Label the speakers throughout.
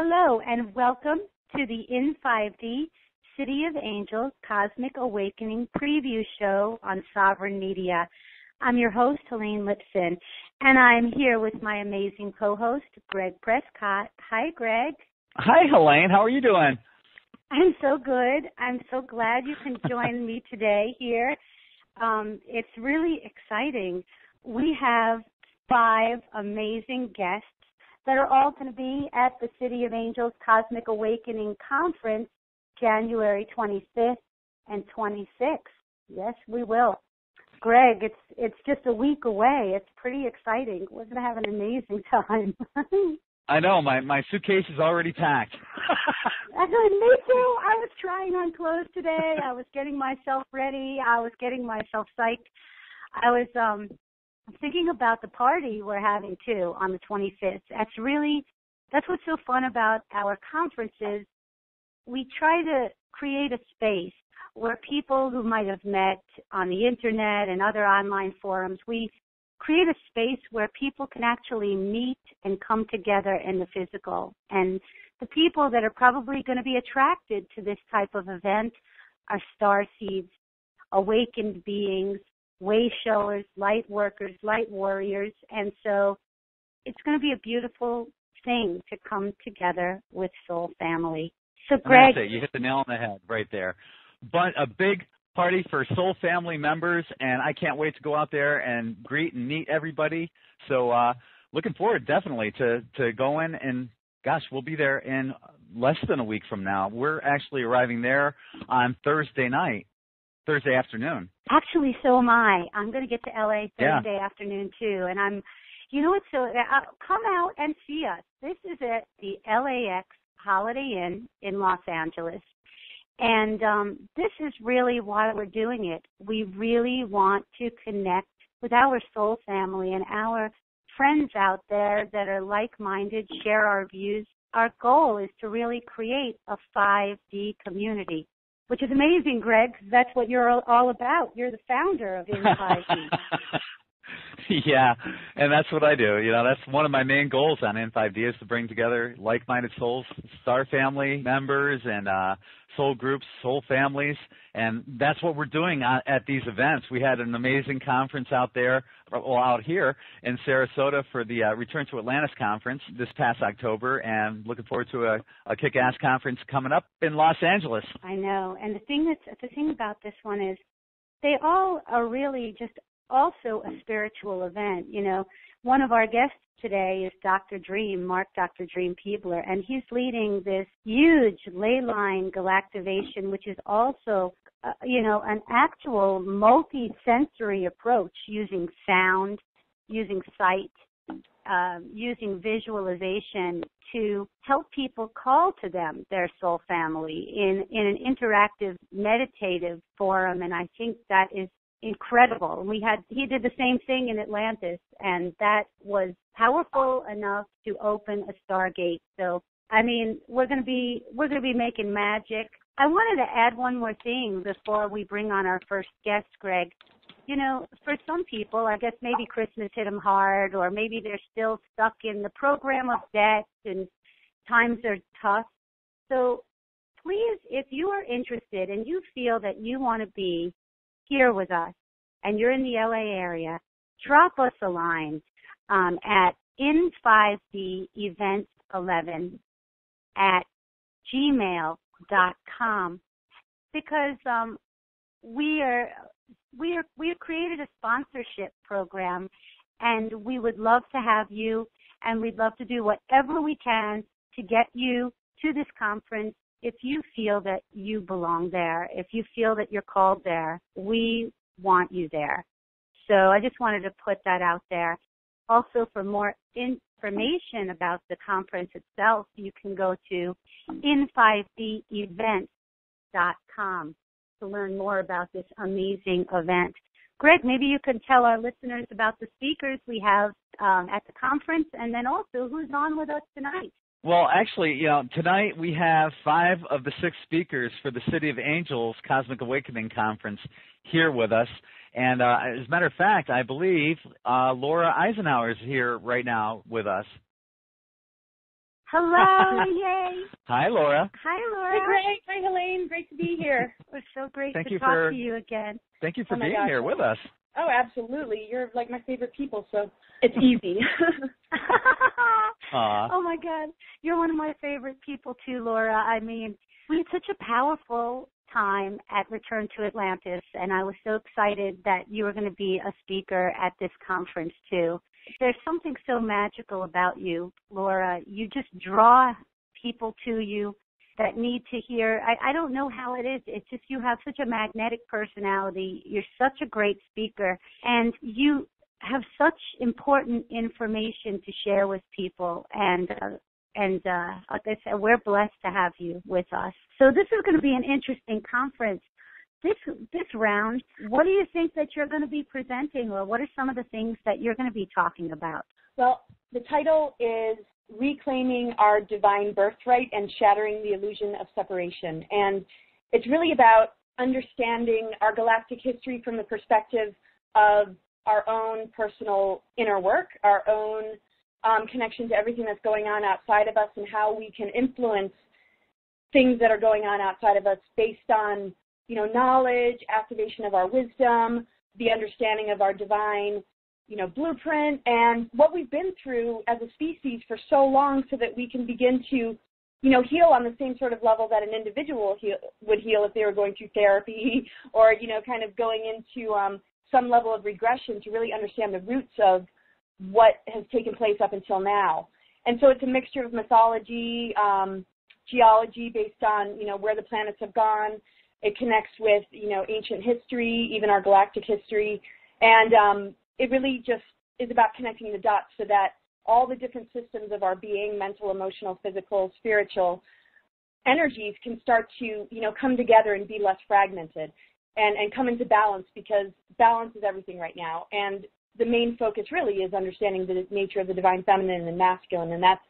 Speaker 1: Hello and welcome to the In 5D City of Angels Cosmic Awakening preview show on Sovereign Media. I'm your host, Helane Lipson, and I'm here with my amazing co-host, Gregg Prescott. Hi, Gregg.
Speaker 2: Hi, Helane. How are you doing?
Speaker 1: I'm so good. I'm so glad you can join me today here. Um, it's really exciting. We have five amazing guests that are all going to be at the City of Angels Cosmic Awakening Conference January 25th and 26th. Yes, we will. Gregg, it's it's just a week away. It's pretty exciting. We're going to have an amazing time.
Speaker 2: I know my my suitcase is already packed.
Speaker 1: Me too. I was trying on clothes today. I was getting myself ready. I was getting myself psyched. I was um thinking about the party we're having too on the 25th. That's really that's what's so fun about our conferences. We try to create a space where people who might have met on the internet and other online forums, we create a space where people can actually meet and come together in the physical. And the people that are probably going to be attracted to this type of event are star seeds, awakened beings, way showers, light workers, light warriors. And so it's going to be a beautiful thing to come together with Soul Family. So Gregg.
Speaker 2: You hit the nail on the head right there. But a big party for Soul Family members, and I can't wait to go out there and greet and meet everybody. So uh, looking forward definitely to to going and gosh, we'll be there in less than a week from now. We're actually arriving there on Thursday night, Thursday afternoon.
Speaker 1: Actually, so am I. I'm going to get to LA Thursday
Speaker 2: yeah.
Speaker 1: afternoon too, and I'm, you know what? So uh, come out and see us. This is at the LAX Holiday Inn in Los Angeles. And um, this is really why we're doing it. We really want to connect with our soul family and our friends out there that are like-minded, share our views. Our goal is to really create a 5D community, which is amazing, Gregg. That's what you're all about. You're the founder of In 5D.
Speaker 2: yeah, and that's what I do. You know, that's one of my main goals on In5D is to bring together like-minded souls, star family members, and uh, soul groups, soul families, and that's what we're doing at these events. We had an amazing conference out there, well, out here in Sarasota for the uh, Return to Atlantis conference this past October, and looking forward to a, a kick-ass conference coming up in Los Angeles.
Speaker 1: I know, and the thing that's the thing about this one is they all are really just also a spiritual event. You know, one of our guests today is Dr. Dream, Mark Dr. Dream Peebler, and he's leading this huge ley line galactivation, which is also, uh, you know, an actual multi-sensory approach using sound, using sight, uh, using visualization to help people call to them their soul family in in an interactive meditative forum and I think that is incredible. We had he did the same thing in Atlantis, and that was powerful enough to open a stargate. So I mean, we're going to be we're going to be making magic. I wanted to add one more thing before we bring on our first guest, Gregg. You know, for some people, I guess maybe Christmas hit them hard, or maybe they're still stuck in the program of debt and times are tough. So please, if you are interested and you feel that you want to be here with us and you're in the LA area, drop us a line um, at in5d events 11 at gmail.com because um, we are we are we have created a sponsorship program and we would love to have you and we'd love to do whatever we can to get you to this conference if you feel that you belong there, if you feel that you're called there, we want you there. So I just wanted to put that out there. Also, for more information about the conference itself, you can go to in5devents.com to learn more about this amazing event. Gregg, maybe you can tell our listeners about the speakers we have um, at the conference and then also who's on with us tonight.
Speaker 2: Well, actually, you know, tonight we have five of the six speakers for the City of Angels Cosmic Awakening Conference here with us. And uh, as a matter of fact, I believe uh, Laura Eisenhower is here right now with us.
Speaker 1: Hello, yay.
Speaker 2: Hi, Laura.
Speaker 1: Hi, Laura.
Speaker 3: Hi, Gregg. Hi, Helane. Great to be here.
Speaker 1: It's so great
Speaker 2: Thank
Speaker 1: to
Speaker 2: you
Speaker 1: talk
Speaker 2: for-
Speaker 1: to you again.
Speaker 2: Thank you for
Speaker 3: Oh
Speaker 2: being
Speaker 3: gosh.
Speaker 2: here with us.
Speaker 3: Oh, absolutely. You're like my favorite people, so it's easy.
Speaker 1: Oh my God, you're one of my favorite people too, Laura. I mean, we had such a powerful time at Return to Atlantis, and I was so excited that you were going to be a speaker at this conference too. There's something so magical about you, Laura. You just draw people to you that need to hear. I, I don't know how it is. It's just you have such a magnetic personality. You're such a great speaker, and you have such important information to share with people. And uh, and uh, like I said, we're blessed to have you with us. So this is going to be an interesting conference. This this round, what do you think that you're going to be presenting, or what are some of the things that you're going to be talking about?
Speaker 3: Well, the title is Reclaiming Our Divine Birthright and Shattering the Illusion of Separation. And it's really about understanding our galactic history from the perspective of our own personal inner work, our own um, connection to everything that's going on outside of us, and how we can influence things that are going on outside of us based on, you know, knowledge, activation of our wisdom, the understanding of our divine, you know, blueprint, and what we've been through as a species for so long, so that we can begin to, you know, heal on the same sort of level that an individual heal, would heal if they were going through therapy, or you know, kind of going into um, some level of regression to really understand the roots of what has taken place up until now. And so it's a mixture of mythology, um, geology based on, you know, where the planets have gone. It connects with, you know, ancient history, even our galactic history. And um, it really just is about connecting the dots so that all the different systems of our being, mental, emotional, physical, spiritual, energies can start to, you know, come together and be less fragmented and, and come into balance because balance is everything right now. And the main focus really is understanding the nature of the divine feminine and masculine, and that's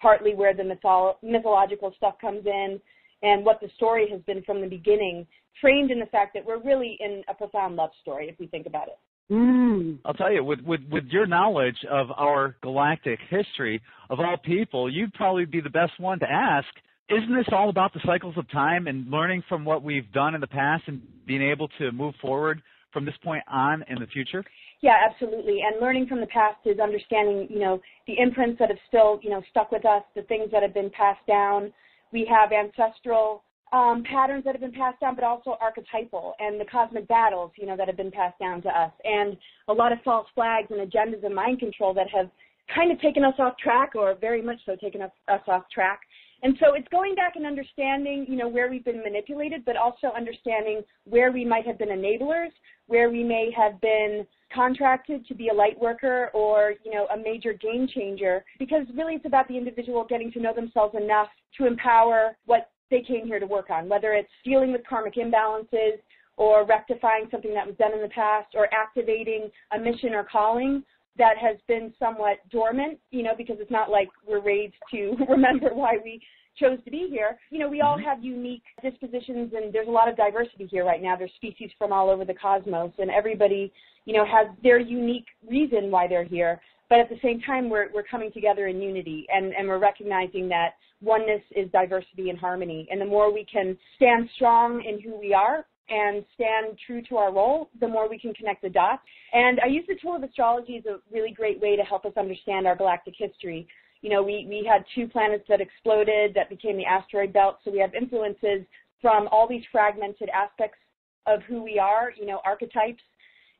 Speaker 3: partly where the mytholo- mythological stuff comes in and what the story has been from the beginning, framed in the fact that we're really in a profound love story if we think about it.
Speaker 1: Mm.
Speaker 2: I'll tell you, with, with with your knowledge of our galactic history, of all people, you'd probably be the best one to ask. Isn't this all about the cycles of time and learning from what we've done in the past and being able to move forward from this point on in the future?
Speaker 3: Yeah, absolutely. And learning from the past is understanding, you know, the imprints that have still, you know, stuck with us, the things that have been passed down. We have ancestral um, patterns that have been passed down, but also archetypal and the cosmic battles, you know, that have been passed down to us, and a lot of false flags and agendas and mind control that have kind of taken us off track, or very much so taken us, us off track. And so it's going back and understanding, you know, where we've been manipulated, but also understanding where we might have been enablers, where we may have been contracted to be a light worker or, you know, a major game changer. Because really it's about the individual getting to know themselves enough to empower what they came here to work on, whether it's dealing with karmic imbalances or rectifying something that was done in the past or activating a mission or calling that has been somewhat dormant, you know, because it's not like we're raised to remember why we chose to be here. You know, we all mm-hmm. have unique dispositions and there's a lot of diversity here right now. There's species from all over the cosmos and everybody, you know, has their unique reason why they're here. But at the same time, we're, we're coming together in unity and, and we're recognizing that oneness is diversity and harmony. And the more we can stand strong in who we are and stand true to our role, the more we can connect the dots. And I use the tool of astrology as a really great way to help us understand our galactic history. You know, we, we had two planets that exploded that became the asteroid belt, so we have influences from all these fragmented aspects of who we are, you know, archetypes,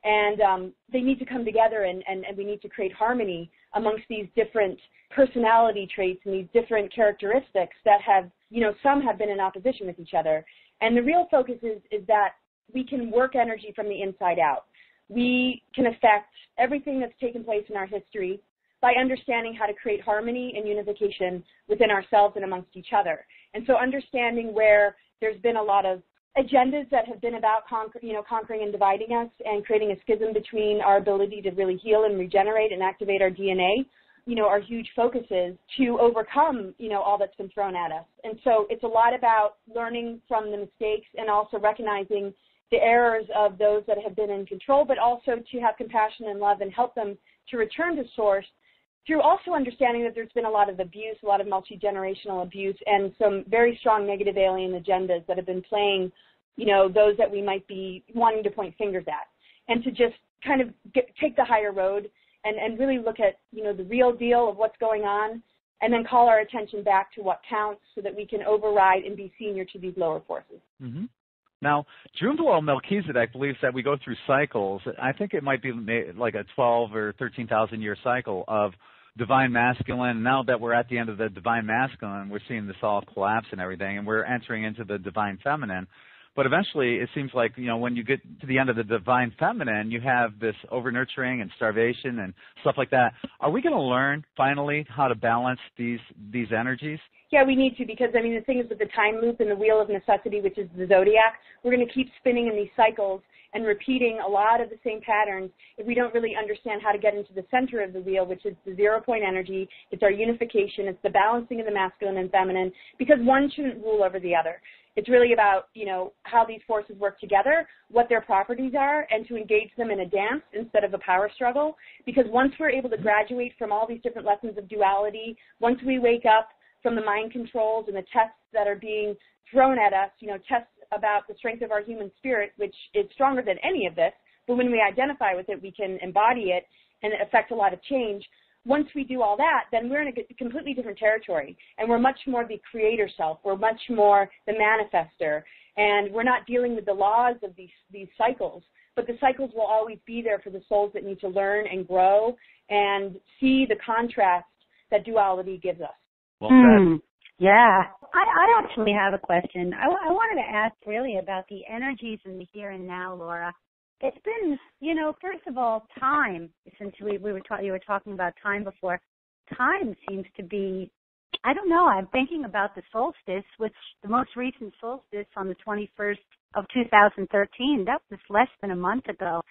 Speaker 3: and um, they need to come together and, and, and we need to create harmony amongst these different personality traits and these different characteristics that have, you know, some have been in opposition with each other. And the real focus is, is that we can work energy from the inside out. We can affect everything that's taken place in our history by understanding how to create harmony and unification within ourselves and amongst each other. And so understanding where there's been a lot of agendas that have been about conquer, you know, conquering and dividing us and creating a schism between our ability to really heal and regenerate and activate our DNA, you know, are huge focuses to overcome, you know, all that's been thrown at us. And so it's a lot about learning from the mistakes and also recognizing the errors of those that have been in control, but also to have compassion and love and help them to return to source through also understanding that there's been a lot of abuse, a lot of multi-generational abuse, and some very strong negative alien agendas that have been playing, you know, those that we might be wanting to point fingers at. And to just kind of get, take the higher road and, and really look at, you know, the real deal of what's going on and then call our attention back to what counts so that we can override and be senior to these lower forces.
Speaker 2: Mm-hmm. Now, Drunvalo Melchizedek believes that we go through cycles. I think it might be like a 12 or 13,000 year cycle of divine masculine. Now that we're at the end of the divine masculine, we're seeing this all collapse and everything, and we're entering into the divine feminine. But eventually, it seems like you know when you get to the end of the divine feminine, you have this over nurturing and starvation and stuff like that. Are we going to learn finally how to balance these these energies?
Speaker 3: Yeah, we need to because I mean the thing is with the time loop and the wheel of necessity, which is the zodiac, we're going to keep spinning in these cycles and repeating a lot of the same patterns if we don't really understand how to get into the center of the wheel, which is the zero point energy. It's our unification. It's the balancing of the masculine and feminine because one shouldn't rule over the other. It's really about, you know, how these forces work together, what their properties are, and to engage them in a dance instead of a power struggle. Because once we're able to graduate from all these different lessons of duality, once we wake up from the mind controls and the tests that are being thrown at us, you know, tests about the strength of our human spirit, which is stronger than any of this, but when we identify with it, we can embody it and affect a lot of change once we do all that, then we're in a completely different territory, and we're much more the creator self. We're much more the manifester, and we're not dealing with the laws of these these cycles. But the cycles will always be there for the souls that need to learn and grow and see the contrast that duality gives us.
Speaker 2: Well said. Mm,
Speaker 1: yeah, I, I actually have a question. I, I wanted to ask really about the energies in the here and now, Laura it's been, you know, first of all, time. Since we we were talking, you were talking about time before. Time seems to be, I don't know. I'm thinking about the solstice, which the most recent solstice on the 21st of 2013. That was less than a month ago.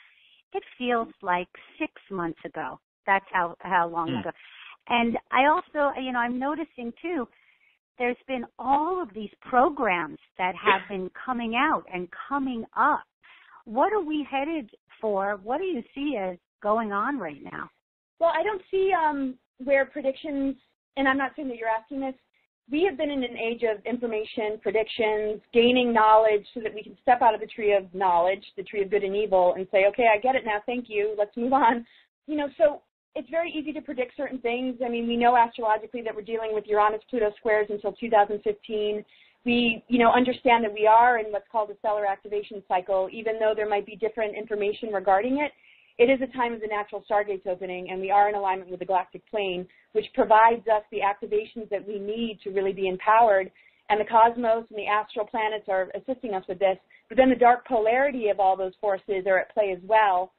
Speaker 1: It feels like six months ago. That's how how long mm. ago. And I also, you know, I'm noticing too. There's been all of these programs that have been coming out and coming up what are we headed for? What do you see as going on right now?
Speaker 3: Well, I don't see um, where predictions, and I'm not saying that you're asking this, we have been in an age of information, predictions, gaining knowledge so that we can step out of the tree of knowledge, the tree of good and evil, and say, okay, I get it now, thank you, let's move on. You know, so it's very easy to predict certain things. I mean, we know astrologically that we're dealing with Uranus Pluto squares until 2015 we, you know, understand that we are in what's called a stellar activation cycle, even though there might be different information regarding it. It is a time of the natural stargates opening, and we are in alignment with the galactic plane, which provides us the activations that we need to really be empowered. And the cosmos and the astral planets are assisting us with this. But then the dark polarity of all those forces are at play as well,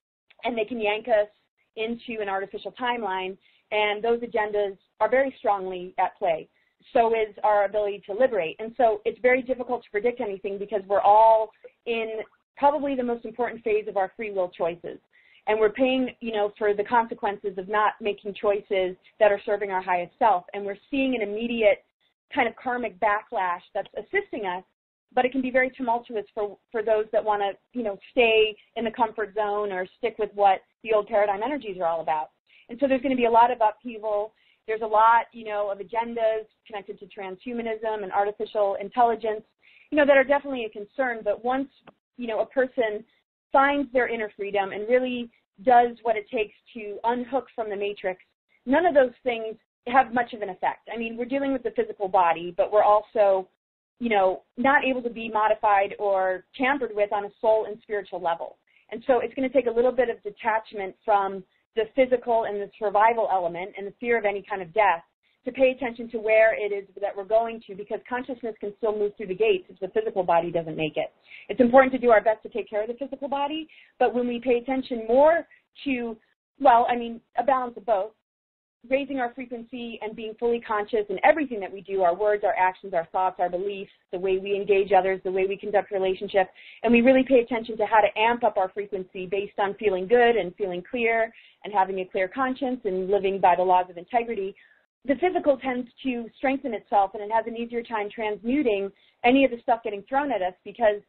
Speaker 3: and they can yank us into an artificial timeline, and those agendas are very strongly at play so is our ability to liberate. And so it's very difficult to predict anything because we're all in probably the most important phase of our free will choices. And we're paying, you know, for the consequences of not making choices that are serving our highest self. And we're seeing an immediate kind of karmic backlash that's assisting us, but it can be very tumultuous for, for those that want to, you know, stay in the comfort zone or stick with what the old paradigm energies are all about. And so there's going to be a lot of upheaval there's a lot, you know, of agendas connected to transhumanism and artificial intelligence, you know, that are definitely a concern. But once, you know, a person finds their inner freedom and really does what it takes to unhook from the matrix, none of those things have much of an effect. I mean, we're dealing with the physical body, but we're also, you know, not able to be modified or tampered with on a soul and spiritual level. And so it's going to take a little bit of detachment from the physical and the survival element and the fear of any kind of death to pay attention to where it is that we're going to because consciousness can still move through the gates if the physical body doesn't make it. It's important to do our best to take care of the physical body, but when we pay attention more to, well, I mean, a balance of both, raising our frequency and being fully conscious in everything that we do our words, our actions, our thoughts, our beliefs, the way we engage others, the way we conduct relationships. And we really pay attention to how to amp up our frequency based on feeling good and feeling clear and having a clear conscience and living by the laws of integrity. The physical tends to strengthen itself and it has an easier time transmuting any of the stuff getting thrown at us because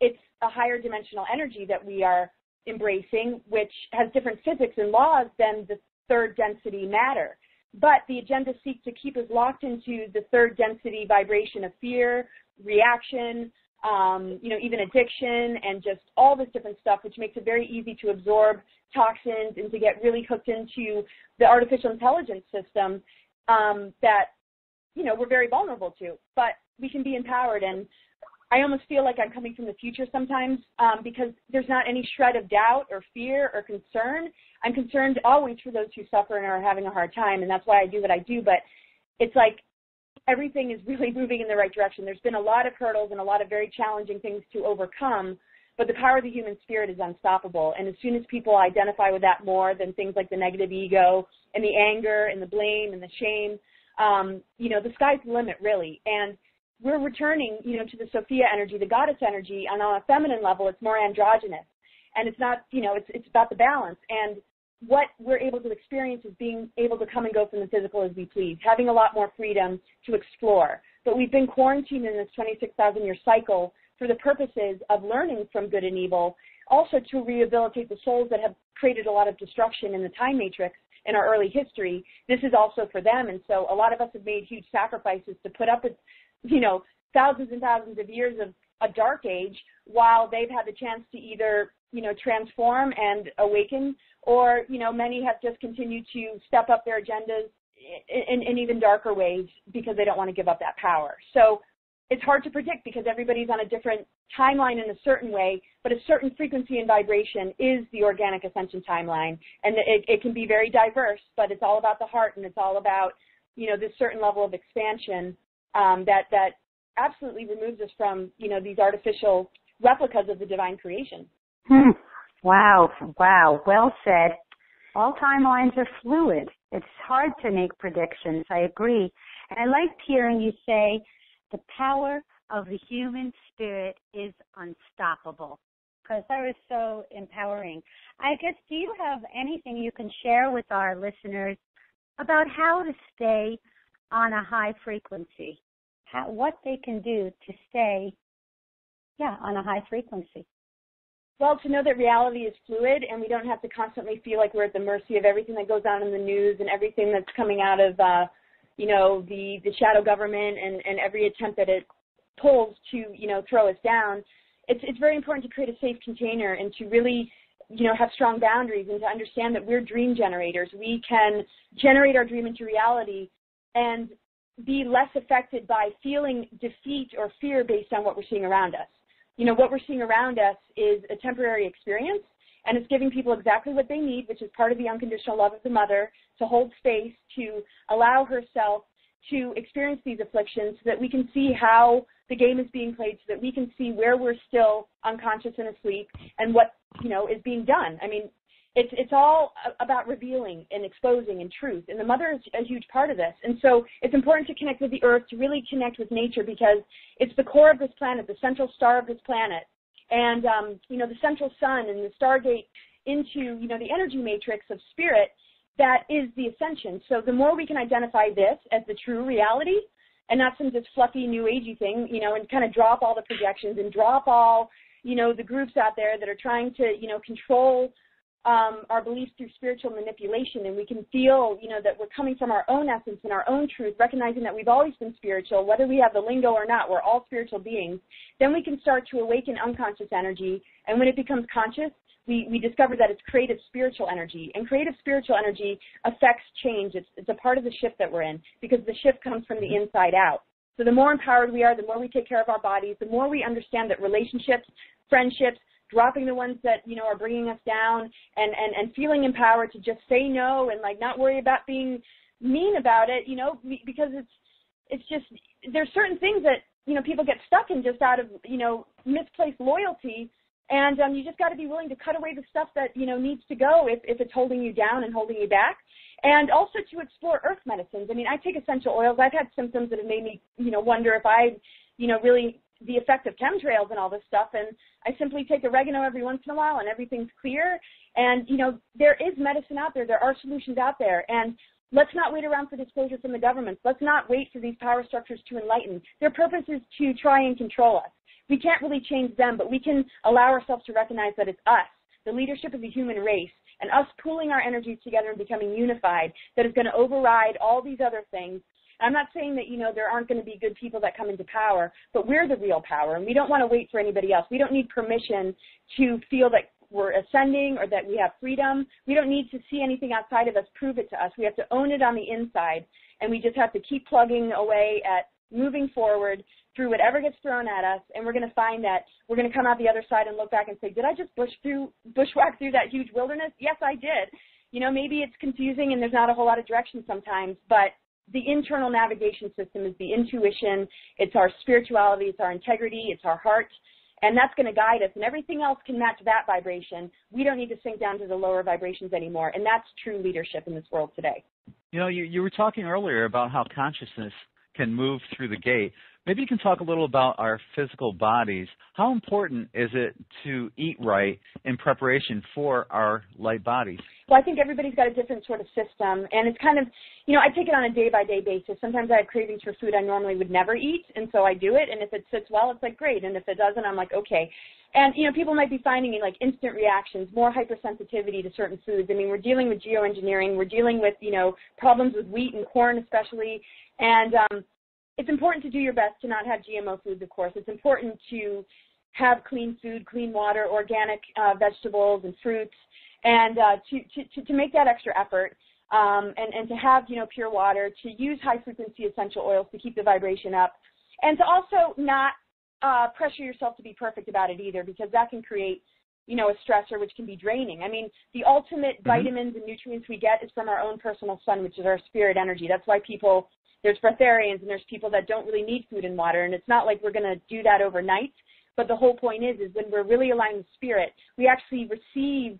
Speaker 3: it's a higher dimensional energy that we are embracing, which has different physics and laws than the third density matter. but the agenda seeks to keep us locked into the third density vibration of fear, reaction, um, you know, even addiction and just all this different stuff, which makes it very easy to absorb toxins and to get really hooked into the artificial intelligence system um, that, you know, we're very vulnerable to. But we can be empowered and I almost feel like I'm coming from the future sometimes um, because there's not any shred of doubt or fear or concern. I'm concerned always for those who suffer and are having a hard time, and that's why I do what I do. But it's like everything is really moving in the right direction. There's been a lot of hurdles and a lot of very challenging things to overcome, but the power of the human spirit is unstoppable. And as soon as people identify with that more than things like the negative ego and the anger and the blame and the shame, um, you know, the sky's the limit, really. And we're returning, you know, to the Sophia energy, the goddess energy, and on a feminine level, it's more androgynous. And it's not, you know, it's, it's about the balance. And what we're able to experience is being able to come and go from the physical as we please, having a lot more freedom to explore. But we've been quarantined in this 26,000 year cycle for the purposes of learning from good and evil, also to rehabilitate the souls that have created a lot of destruction in the time matrix in our early history. This is also for them. And so a lot of us have made huge sacrifices to put up with you know, thousands and thousands of years of a dark age while they've had the chance to either, you know, transform and awaken or, you know, many have just continued to step up their agendas in, in in even darker ways because they don't want to give up that power. So it's hard to predict because everybody's on a different timeline in a certain way, but a certain frequency and vibration is the organic ascension timeline. And it, it can be very diverse, but it's all about the heart and it's all about, you know, this certain level of expansion um, that that absolutely removes us from you know these artificial replicas of the divine creation.
Speaker 1: Hmm. Wow, wow, well said. All timelines are fluid. It's hard to make predictions. I agree. And I liked hearing you say the power of the human spirit is unstoppable because that was so empowering. I guess, do you have anything you can share with our listeners about how to stay on a high frequency, how, what they can do to stay, yeah, on a high frequency.
Speaker 3: Well, to know that reality is fluid and we don't have to constantly feel like we're at the mercy of everything that goes on in the news and everything that's coming out of, uh, you know, the, the shadow government and, and every attempt that it pulls to, you know, throw us down. It's, it's very important to create a safe container and to really you know, have strong boundaries and to understand that we're dream generators. We can generate our dream into reality and be less affected by feeling defeat or fear based on what we're seeing around us. You know, what we're seeing around us is a temporary experience, and it's giving people exactly what they need, which is part of the unconditional love of the mother, to hold space, to allow herself to experience these afflictions so that we can see how the game is being played so that we can see where we're still unconscious and asleep and what you know is being done i mean it's it's all about revealing and exposing and truth. And the mother is a huge part of this. And so it's important to connect with the earth to really connect with nature because it's the core of this planet the central star of this planet. And um, you know the central sun and the stargate into you know the energy matrix of spirit that is the ascension. So the more we can identify this as the true reality and not some just fluffy new agey thing you know and kind of drop all the projections and drop all you know the groups out there that are trying to you know control um, our beliefs through spiritual manipulation, and we can feel, you know, that we're coming from our own essence and our own truth, recognizing that we've always been spiritual, whether we have the lingo or not, we're all spiritual beings. Then we can start to awaken unconscious energy, and when it becomes conscious, we, we discover that it's creative spiritual energy, and creative spiritual energy affects change. It's, it's a part of the shift that we're in because the shift comes from the inside out. So the more empowered we are, the more we take care of our bodies, the more we understand that relationships, friendships, dropping the ones that you know are bringing us down and and and feeling empowered to just say no and like not worry about being mean about it you know because it's it's just there's certain things that you know people get stuck in just out of you know misplaced loyalty. And um you just got to be willing to cut away the stuff that you know needs to go if if it's holding you down and holding you back. And also to explore earth medicines. I mean i take essential oils. I've had symptoms that have made me you know wonder if i you know really the effect of chemtrails and all this stuff and I simply take oregano every once in a while and everything's clear. And you know there is medicine out there. There are solutions out there. And let's not wait around for disclosure from the governments. Let's not wait for these power structures to enlighten. Their purpose is to try and control us. We can't really change them but we can allow ourselves to recognize that it's us. The leadership of the human race and us pooling our energies together and becoming unified that is going to override all these other things. I'm not saying that, you know, there aren't going to be good people that come into power, but we're the real power and we don't want to wait for anybody else. We don't need permission to feel that we're ascending or that we have freedom. We don't need to see anything outside of us prove it to us. We have to own it on the inside and we just have to keep plugging away at moving forward through whatever gets thrown at us, and we're going to find that we're going to come out the other side and look back and say, did I just bush through, bushwhack through that huge wilderness? Yes, I did. You know, maybe it's confusing and there's not a whole lot of direction sometimes, but the internal navigation system is the intuition, it's our spirituality, it's our integrity, it's our heart, and that's going to guide us. And everything else can match that vibration. We don't need to sink down to the lower vibrations anymore, and that's true leadership in this world today.
Speaker 2: You know, you, you were talking earlier about how consciousness can move through the gate. Maybe you can talk a little about our physical bodies. How important is it to eat right in preparation for our light bodies?
Speaker 3: Well, I think everybody's got a different sort of system, and it's kind of, you know, I take it on a day by day basis. Sometimes I have cravings for food I normally would never eat, and so I do it. And if it sits well, it's like great. And if it doesn't, I'm like okay. And you know, people might be finding like instant reactions, more hypersensitivity to certain foods. I mean, we're dealing with geoengineering. We're dealing with you know problems with wheat and corn, especially. And um, it's important to do your best to not have GMO foods, of course. It's important to have clean food, clean water, organic uh, vegetables and fruits, and uh, to, to, to make that extra effort. Um, and, and to have you know pure water, to use high frequency essential oils to keep the vibration up, and to also not uh, pressure yourself to be perfect about it either, because that can create you know a stressor which can be draining. I mean, the ultimate mm-hmm. vitamins and nutrients we get is from our own personal sun, which is our spirit energy. That's why people there's breatharians and there's people that don't really need food and water and it's not like we're going to do that overnight. But the whole point is is when we're really aligned with spirit we actually receive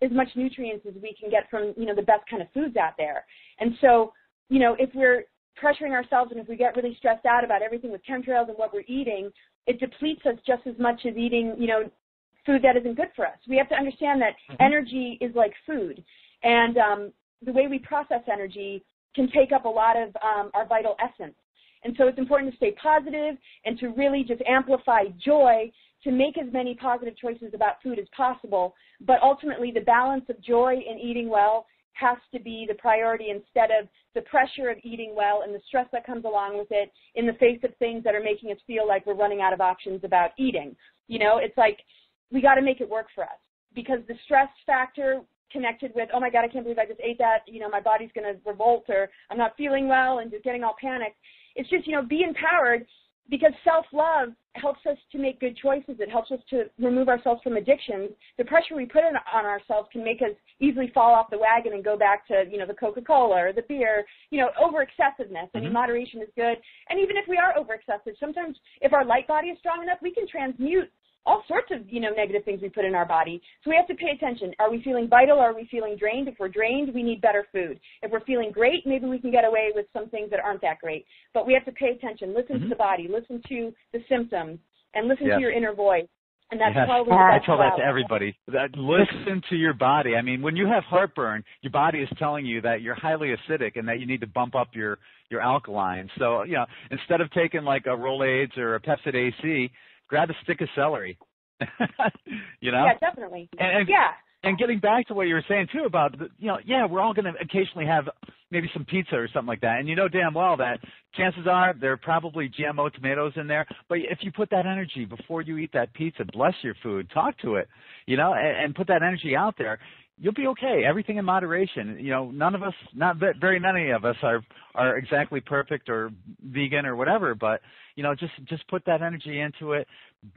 Speaker 3: as much nutrients as we can get from you know the best kind of foods out there. And so you know if we're pressuring ourselves and if we get really stressed out about everything with chemtrails and what we're eating it depletes us just as much as eating you know food that isn't good for us. We have to understand that mm-hmm. energy is like food. And um, the way we process energy can take up a lot of um, our vital essence. And so it's important to stay positive and to really just amplify joy to make as many positive choices about food as possible. But ultimately, the balance of joy and eating well has to be the priority instead of the pressure of eating well and the stress that comes along with it in the face of things that are making us feel like we're running out of options about eating. You know, it's like we got to make it work for us because the stress factor connected with, oh my God, I can't believe I just ate that, you know, my body's going to revolt or I'm not feeling well and just getting all panicked. It's just, you know, be empowered because self-love helps us to make good choices. It helps us to remove ourselves from addictions. The pressure we put on ourselves can make us easily fall off the wagon and go back to, you know, the Coca-Cola or the beer, you know, over excessiveness. I mean, mm-hmm. moderation is good. And even if we are over excessive, sometimes if our light body is strong enough, we can transmute all sorts of you know negative things we put in our body. So we have to pay attention. Are we feeling vital? Or are we feeling drained? If we're drained, we need better food. If we're feeling great, maybe we can get away with some things that aren't that great. But we have to pay attention. Listen mm-hmm. to the body. Listen to the symptoms, and listen yes. to your inner voice. And that's
Speaker 2: yes.
Speaker 3: probably
Speaker 2: I tell that to everybody. That listen to your body. I mean, when you have heartburn, your body is telling you that you're highly acidic and that you need to bump up your your alkaline. So, you know, instead of taking like a Rolaids or a Pepcid AC, grab a stick of celery you know?
Speaker 3: Yeah, definitely.
Speaker 2: And, and,
Speaker 3: yeah.
Speaker 2: And getting back to what you were saying too about, you know, yeah, we're all going to occasionally have maybe some pizza or something like that, and you know damn well that chances are there are probably GMO tomatoes in there. But if you put that energy before you eat that pizza, bless your food, talk to it, you know, and, and put that energy out there, you'll be okay. Everything in moderation. You know, none of us, not very many of us, are are exactly perfect or vegan or whatever. But you know, just just put that energy into it.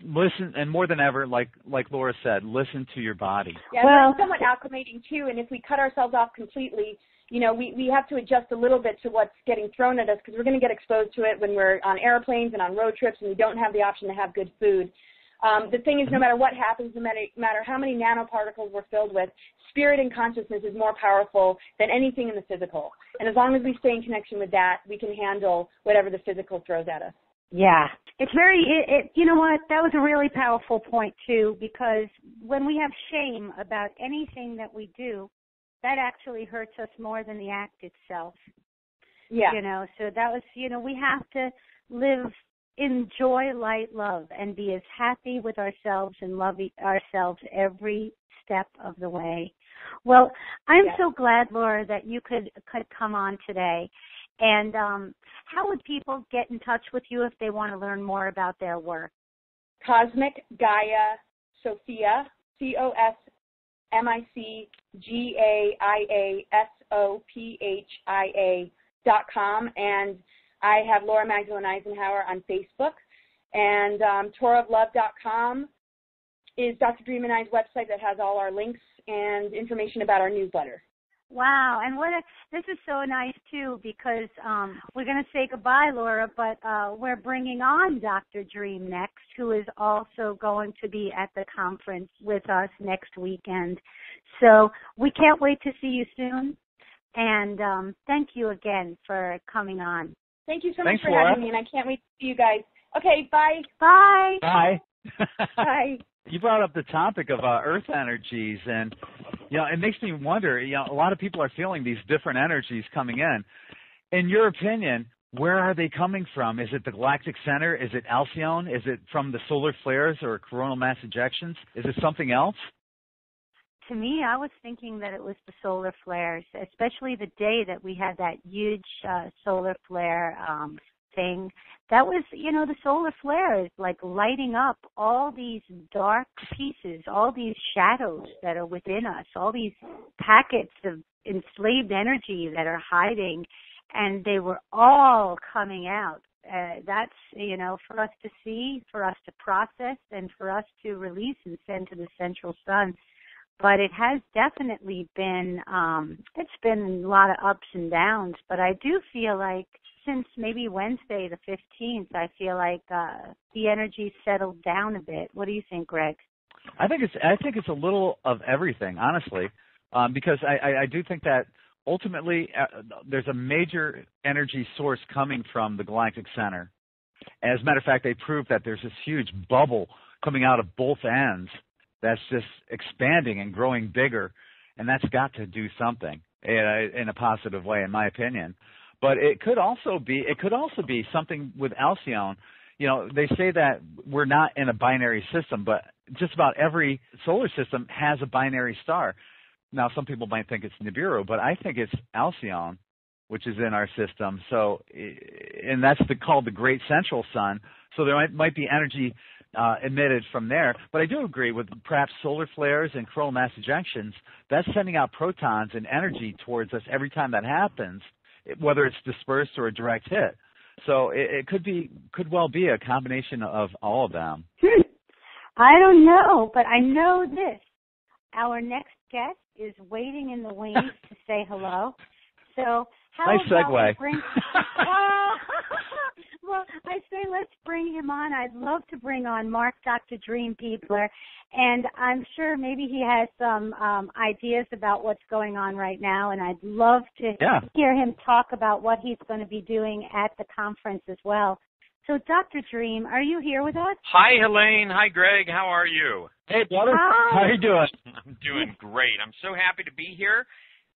Speaker 2: Listen, and more than ever, like like Laura said, listen to your body.
Speaker 3: Yeah, well, somewhat acclimating too. And if we cut ourselves off completely, you know, we we have to adjust a little bit to what's getting thrown at us because we're going to get exposed to it when we're on airplanes and on road trips, and we don't have the option to have good food. Um, the thing is, no matter what happens, no matter, matter how many nanoparticles we're filled with, spirit and consciousness is more powerful than anything in the physical. And as long as we stay in connection with that, we can handle whatever the physical throws at us.
Speaker 1: Yeah, it's very. It, it, you know what? That was a really powerful point too, because when we have shame about anything that we do, that actually hurts us more than the act itself.
Speaker 3: Yeah.
Speaker 1: You know, so that was. You know, we have to live enjoy light love and be as happy with ourselves and love ourselves every step of the way. Well, I'm yes. so glad, Laura, that you could could come on today. And um, how would people get in touch with you if they want to learn more about their work?
Speaker 3: Cosmic Gaia Sophia, C O S M I C G A I A S O P H I A dot com, and I have Laura Magdalene Eisenhower on Facebook, and um, TorahofLove.com is Dr. Dream and I's website that has all our links and information about our newsletter.
Speaker 1: Wow, and what a, this is so nice too because um, we're going to say goodbye, Laura, but uh, we're bringing on Dr. Dream next, who is also going to be at the conference with us next weekend. So we can't wait to see you soon, and um, thank you again for coming on.
Speaker 3: Thank you so
Speaker 2: Thanks,
Speaker 3: much for
Speaker 2: Laura.
Speaker 3: having me, and I can't wait to see you guys. Okay, bye.
Speaker 1: Bye.
Speaker 2: Bye.
Speaker 1: bye.
Speaker 2: You brought up the topic of uh, earth energies, and you know it makes me wonder. You know, a lot of people are feeling these different energies coming in. In your opinion, where are they coming from? Is it the galactic center? Is it Alcyone? Is it from the solar flares or coronal mass ejections? Is it something else?
Speaker 1: To me, I was thinking that it was the solar flares, especially the day that we had that huge uh, solar flare um, thing. That was you know the solar flares like lighting up all these dark pieces all these shadows that are within us all these packets of enslaved energy that are hiding and they were all coming out. Uh, that's you know for us to see for us to process and for us to release and send to the central sun but it has definitely been um it's been a lot of ups and downs but i do feel like since maybe Wednesday the 15th, I feel like uh, the energy settled down a bit. What do you think, Gregg?
Speaker 2: I think it's I think it's a little of everything, honestly, um, because I, I, I do think that ultimately uh, there's a major energy source coming from the galactic center. As a matter of fact, they proved that there's this huge bubble coming out of both ends that's just expanding and growing bigger, and that's got to do something in a, positive way, in my opinion. But it could also be it could also be something with Alcyone. You know, they say that we're not in a binary system, but just about every solar system has a binary star. Now, some people might think it's Nibiru, but I think it's Alcyone, which is in our system. So, and that's the, called the Great Central Sun. So there might, might be energy uh, emitted from there. But I do agree with perhaps solar flares and coronal mass ejections. That's sending out protons and energy towards us every time that happens whether it's dispersed or a direct hit. So it, it could be could well be a combination of all of them.
Speaker 1: I don't know, but I know this. Our next guest is waiting in the wings to say hello. So how
Speaker 2: nice
Speaker 1: about
Speaker 2: segue.
Speaker 1: bring, uh, well, I say let's bring him on. I'd love to bring on Mark Dr. Dream Peebler, and I'm sure maybe he has some um, ideas about what's going on right now, and I'd love to
Speaker 2: yeah.
Speaker 1: hear him talk about what he's going to be doing at the conference as well. So, Dr. Dream, are you here with us?
Speaker 4: Hi, Helane. Hi, Gregg. How are you?
Speaker 2: Hey, brother.
Speaker 1: Hi.
Speaker 2: How are you doing?
Speaker 4: I'm doing great. I'm so happy to be here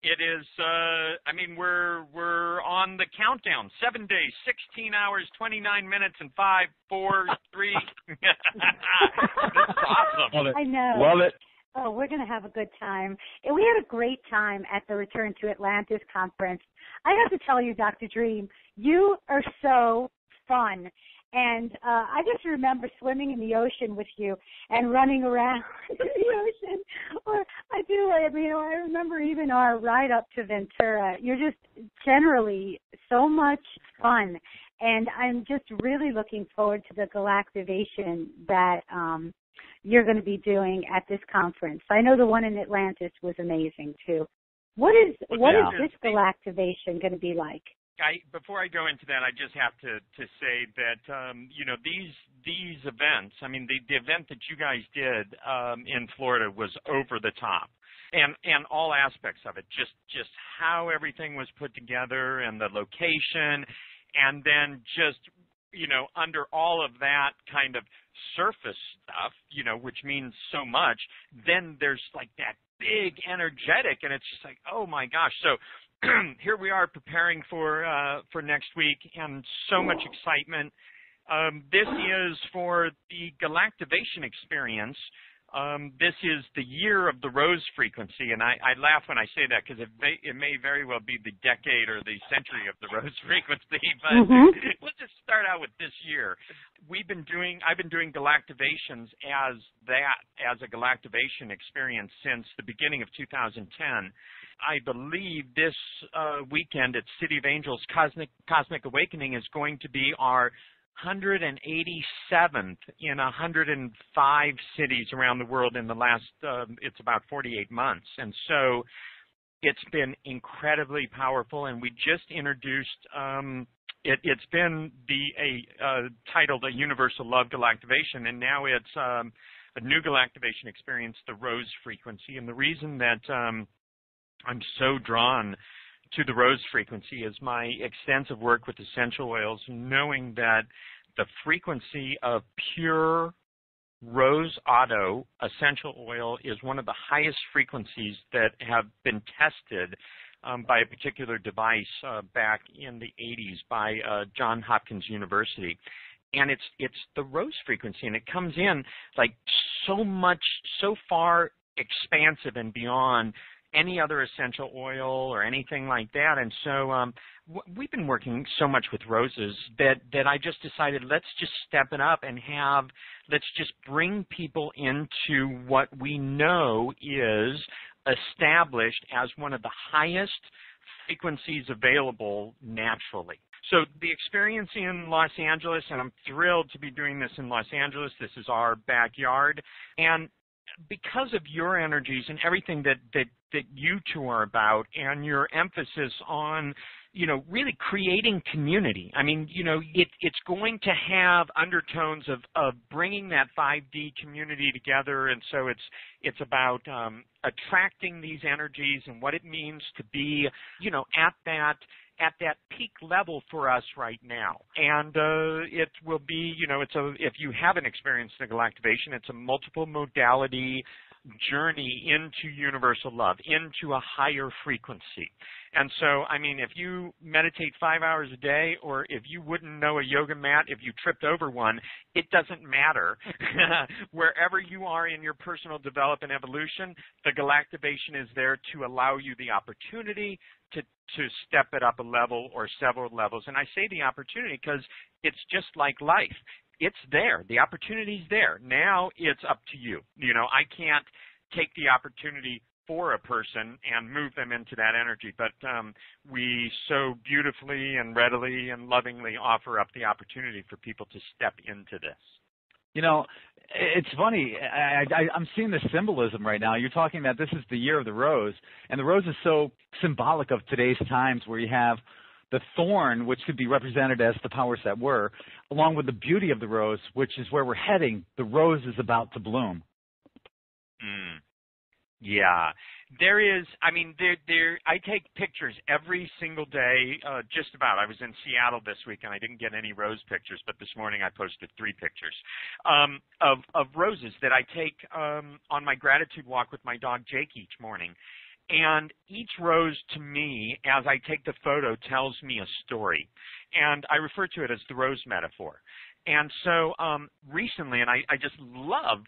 Speaker 4: it is uh i mean we're we're on the countdown seven days sixteen hours twenty nine minutes and five four three it's awesome
Speaker 2: Love it.
Speaker 1: I know.
Speaker 2: Love it.
Speaker 1: Oh, we're going to have a good time. And we had a great time at the Return to Atlantis conference. I have to tell you, Dr. Dream, you are so fun. And uh, I just remember swimming in the ocean with you and running around in the ocean. Or I do. I mean, I remember even our ride up to Ventura. You're just generally so much fun, and I'm just really looking forward to the galactivation that um, you're going to be doing at this conference. I know the one in Atlantis was amazing too. What is what
Speaker 2: Yeah.
Speaker 1: is this galactivation going to be like?
Speaker 4: I before I go into that, I just have to to say that um, you know these these events. I mean, the the event that you guys did um, in Florida was over the top, and and all aspects of it. Just just how everything was put together and the location, and then just you know under all of that kind of surface stuff, you know, which means so much. Then there's like that big energetic, and it's just like oh my gosh. So here we are preparing for uh, for next week, and so much excitement. Um, this is for the galactivation experience. Um, this is the year of the rose frequency, and I, I laugh when I say that because it may, it may very well be the decade or the century of the rose frequency. But
Speaker 1: Mhm.
Speaker 4: let's just start out with this year. We've been doing, I've been doing galactivations as that, as a galactivation experience since the beginning of 2010. I believe this uh, weekend at City of Angels Cosmic Cosmic Awakening is going to be our 187th in 105 cities around the world in the last uh, it's about 48 months. And so it's been incredibly powerful and we just introduced um, it, has been the a uh, titled a universal love galactivation and now it's um, a new galactivation experience the rose frequency. And the reason that um, i'm so drawn to the rose frequency is my extensive work with essential oils, knowing that the frequency of pure rose otto essential oil is one of the highest frequencies that have been tested um, by a particular device uh, back in the 80s by uh, John Hopkins University. And it's it's the rose frequency, and it comes in like so much, so far expansive and beyond any other essential oil or anything like that. And so um, w- we've been working so much with roses that that I just decided let's just step it up and have let's just bring people into what we know is established as one of the highest frequencies available naturally. So the experience in Los Angeles, and I'm thrilled to be doing this in Los Angeles. This is our backyard, and because of your energies and everything that that that you two are about and your emphasis on you know really creating community i mean you know it it's going to have undertones of of bringing that 5d community together and so it's it's about um attracting these energies and what it means to be you know at that at that peak level for us right now. And uh, it will be, you know, it's a if you haven't experienced the galactivation, it's a multiple modality journey into universal love, into a higher frequency. And so, I mean, if you meditate five hours a day, or if you wouldn't know a yoga mat if you tripped over one, it doesn't matter. Wherever you are in your personal development evolution, the galactivation is there to allow you the opportunity to to step it up a level or several levels. And I say the opportunity because it's just like life it's there. The opportunity's there. Now it's up to you. You know, I can't take the opportunity for a person and move them into that energy, but um, we so beautifully and readily and lovingly offer up the opportunity for people to step into this.
Speaker 2: You know, it's funny. I, I, I'm seeing the symbolism right now. You're talking that this is the year of the rose, and the rose is so symbolic of today's times, where you have the thorn, which could be represented as the powers that were, along with the beauty of the rose, which is where we're heading. The rose is about to bloom.
Speaker 4: Mm. Yeah, there is. I mean, there, there. I take pictures every single day. Uh, just about. I was in Seattle this week, and I didn't get any rose pictures, but this morning I posted three pictures um, of of roses that I take um, on my gratitude walk with my dog Jake each morning. And each rose to me, as I take the photo, tells me a story. And I refer to it as the rose metaphor. And so um, recently, and I, I just love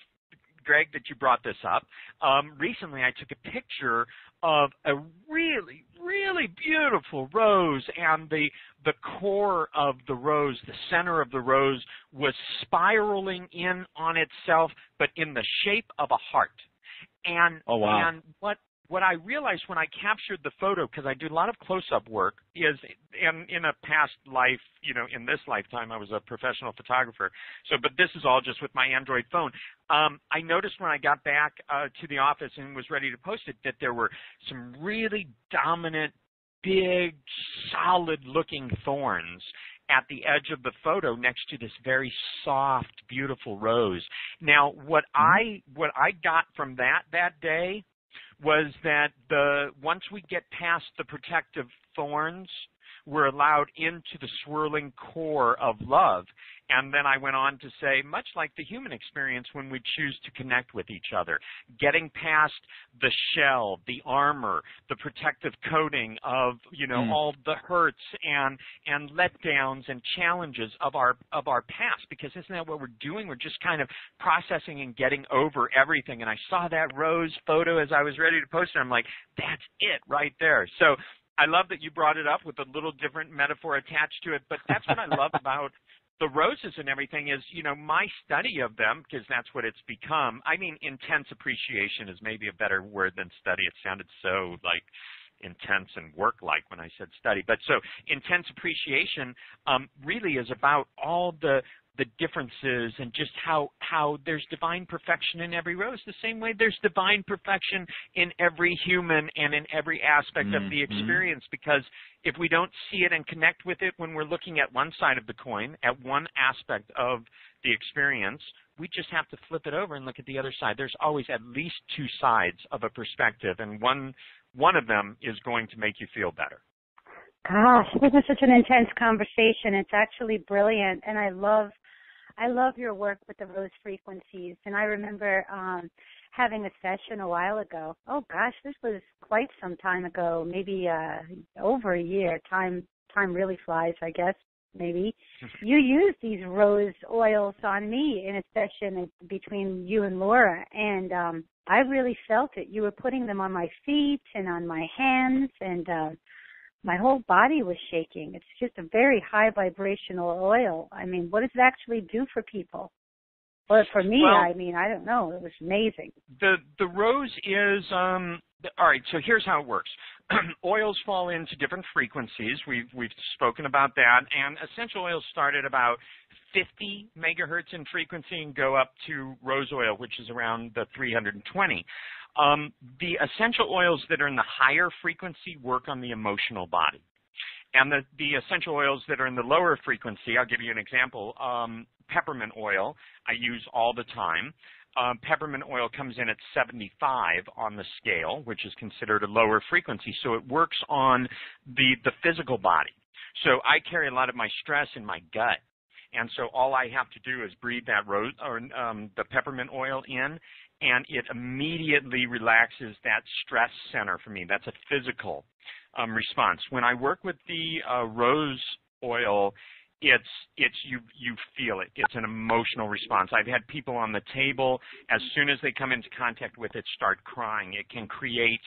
Speaker 4: Gregg, that you brought this up. Um, recently, I took a picture of a really, really beautiful rose, and the the core of the rose, the center of the rose, was spiraling in on itself, but in the shape of a heart. And
Speaker 2: oh, wow.
Speaker 4: and what what I realized when I captured the photo, because I do a lot of close-up work, is in in a past life, you know, in this lifetime, I was a professional photographer. So, but this is all just with my Android phone. Um, I noticed when I got back uh, to the office and was ready to post it that there were some really dominant, big, solid-looking thorns at the edge of the photo next to this very soft, beautiful rose. Now, what mm-hmm. I what I got from that that day was that the once we get past the protective thorns, were allowed into the swirling core of love. And then I went on to say, much like the human experience when we choose to connect with each other, getting past the shell, the armor, the protective coating of, you know, mm. all the hurts and and letdowns and challenges of our of our past. Because isn't that what we're doing? We're just kind of processing and getting over everything. And I saw that rose photo as I was ready to post it. I'm like, that's it right there. So I love that you brought it up with a little different metaphor attached to it, but that's what I love about the roses and everything is, you know, my study of them, because that's what it's become. I mean, intense appreciation is maybe a better word than study. It sounded so like intense and work like when I said study. But so intense appreciation um, really is about all the the differences and just how how there's divine perfection in every rose the same way there's divine perfection in every human and in every aspect mm-hmm. of the mm-hmm. experience because if we don't see it and connect with it when we're looking at one side of the coin at one aspect of the experience we just have to flip it over and look at the other side there's always at least two sides of a perspective and one one of them is going to make you feel better
Speaker 1: Gosh, this is such an intense conversation. It's actually brilliant, and I love I love your work with the rose frequencies, and I remember um, having a session a while ago. Oh gosh, this was quite some time ago, maybe uh, over a year. Time time really flies, I guess. Maybe you used these rose oils on me in a session between you and Laura, and um, I really felt it. You were putting them on my feet and on my hands, and uh, my whole body was shaking. It's just a very high vibrational oil. I mean, what does it actually do for people? Well, for me, well, I mean, I don't know. It was amazing.
Speaker 4: The the rose is um the, all right. So here's how it works. oils fall into different frequencies. We've we've spoken about that, and essential oils start at about 50 megahertz in frequency and go up to rose oil, which is around the 320. Um, the essential oils that are in the higher frequency work on the emotional body. And the, the essential oils that are in the lower frequency, I'll give you an example. Um, peppermint oil, I use all the time. Um, peppermint oil comes in at 75 on the scale, which is considered a lower frequency. So it works on the, the physical body. So I carry a lot of my stress in my gut. And so all I have to do is breathe that rose or um, the peppermint oil in, and it immediately relaxes that stress center for me. That's a physical um, response. When I work with the uh, rose oil, it's it's you you feel it. It's an emotional response. I've had people on the table as soon as they come into contact with it start crying. It can create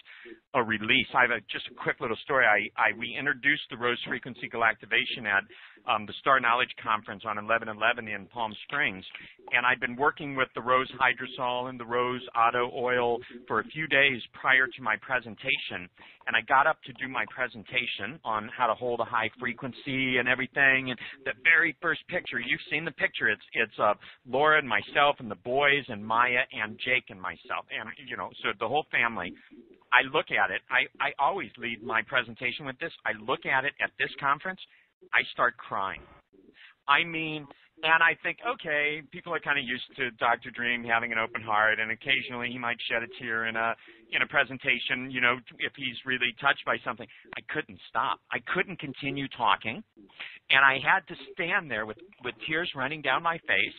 Speaker 4: a release. I have a, just a quick little story. I, I we introduced the rose frequency galactivation at um, the Star Knowledge Conference on 11/11 in Palm Springs, and I'd been working with the rose hydrosol and the rose otto oil for a few days prior to my presentation. And I got up to do my presentation on how to hold a high frequency and everything. And the very first picture, you've seen the picture. It's it's uh, Laura and myself and the boys and Maya and Jake and myself, and you know, so the whole family. I look at it. I, I always lead my presentation with this. I look at it at this conference I start crying. I mean, and I think, okay, people are kind of used to Dr. Dream having an open heart, and occasionally he might shed a tear in a in a presentation, you know, if he's really touched by something. I couldn't stop. I couldn't continue talking, and I had to stand there with with tears running down my face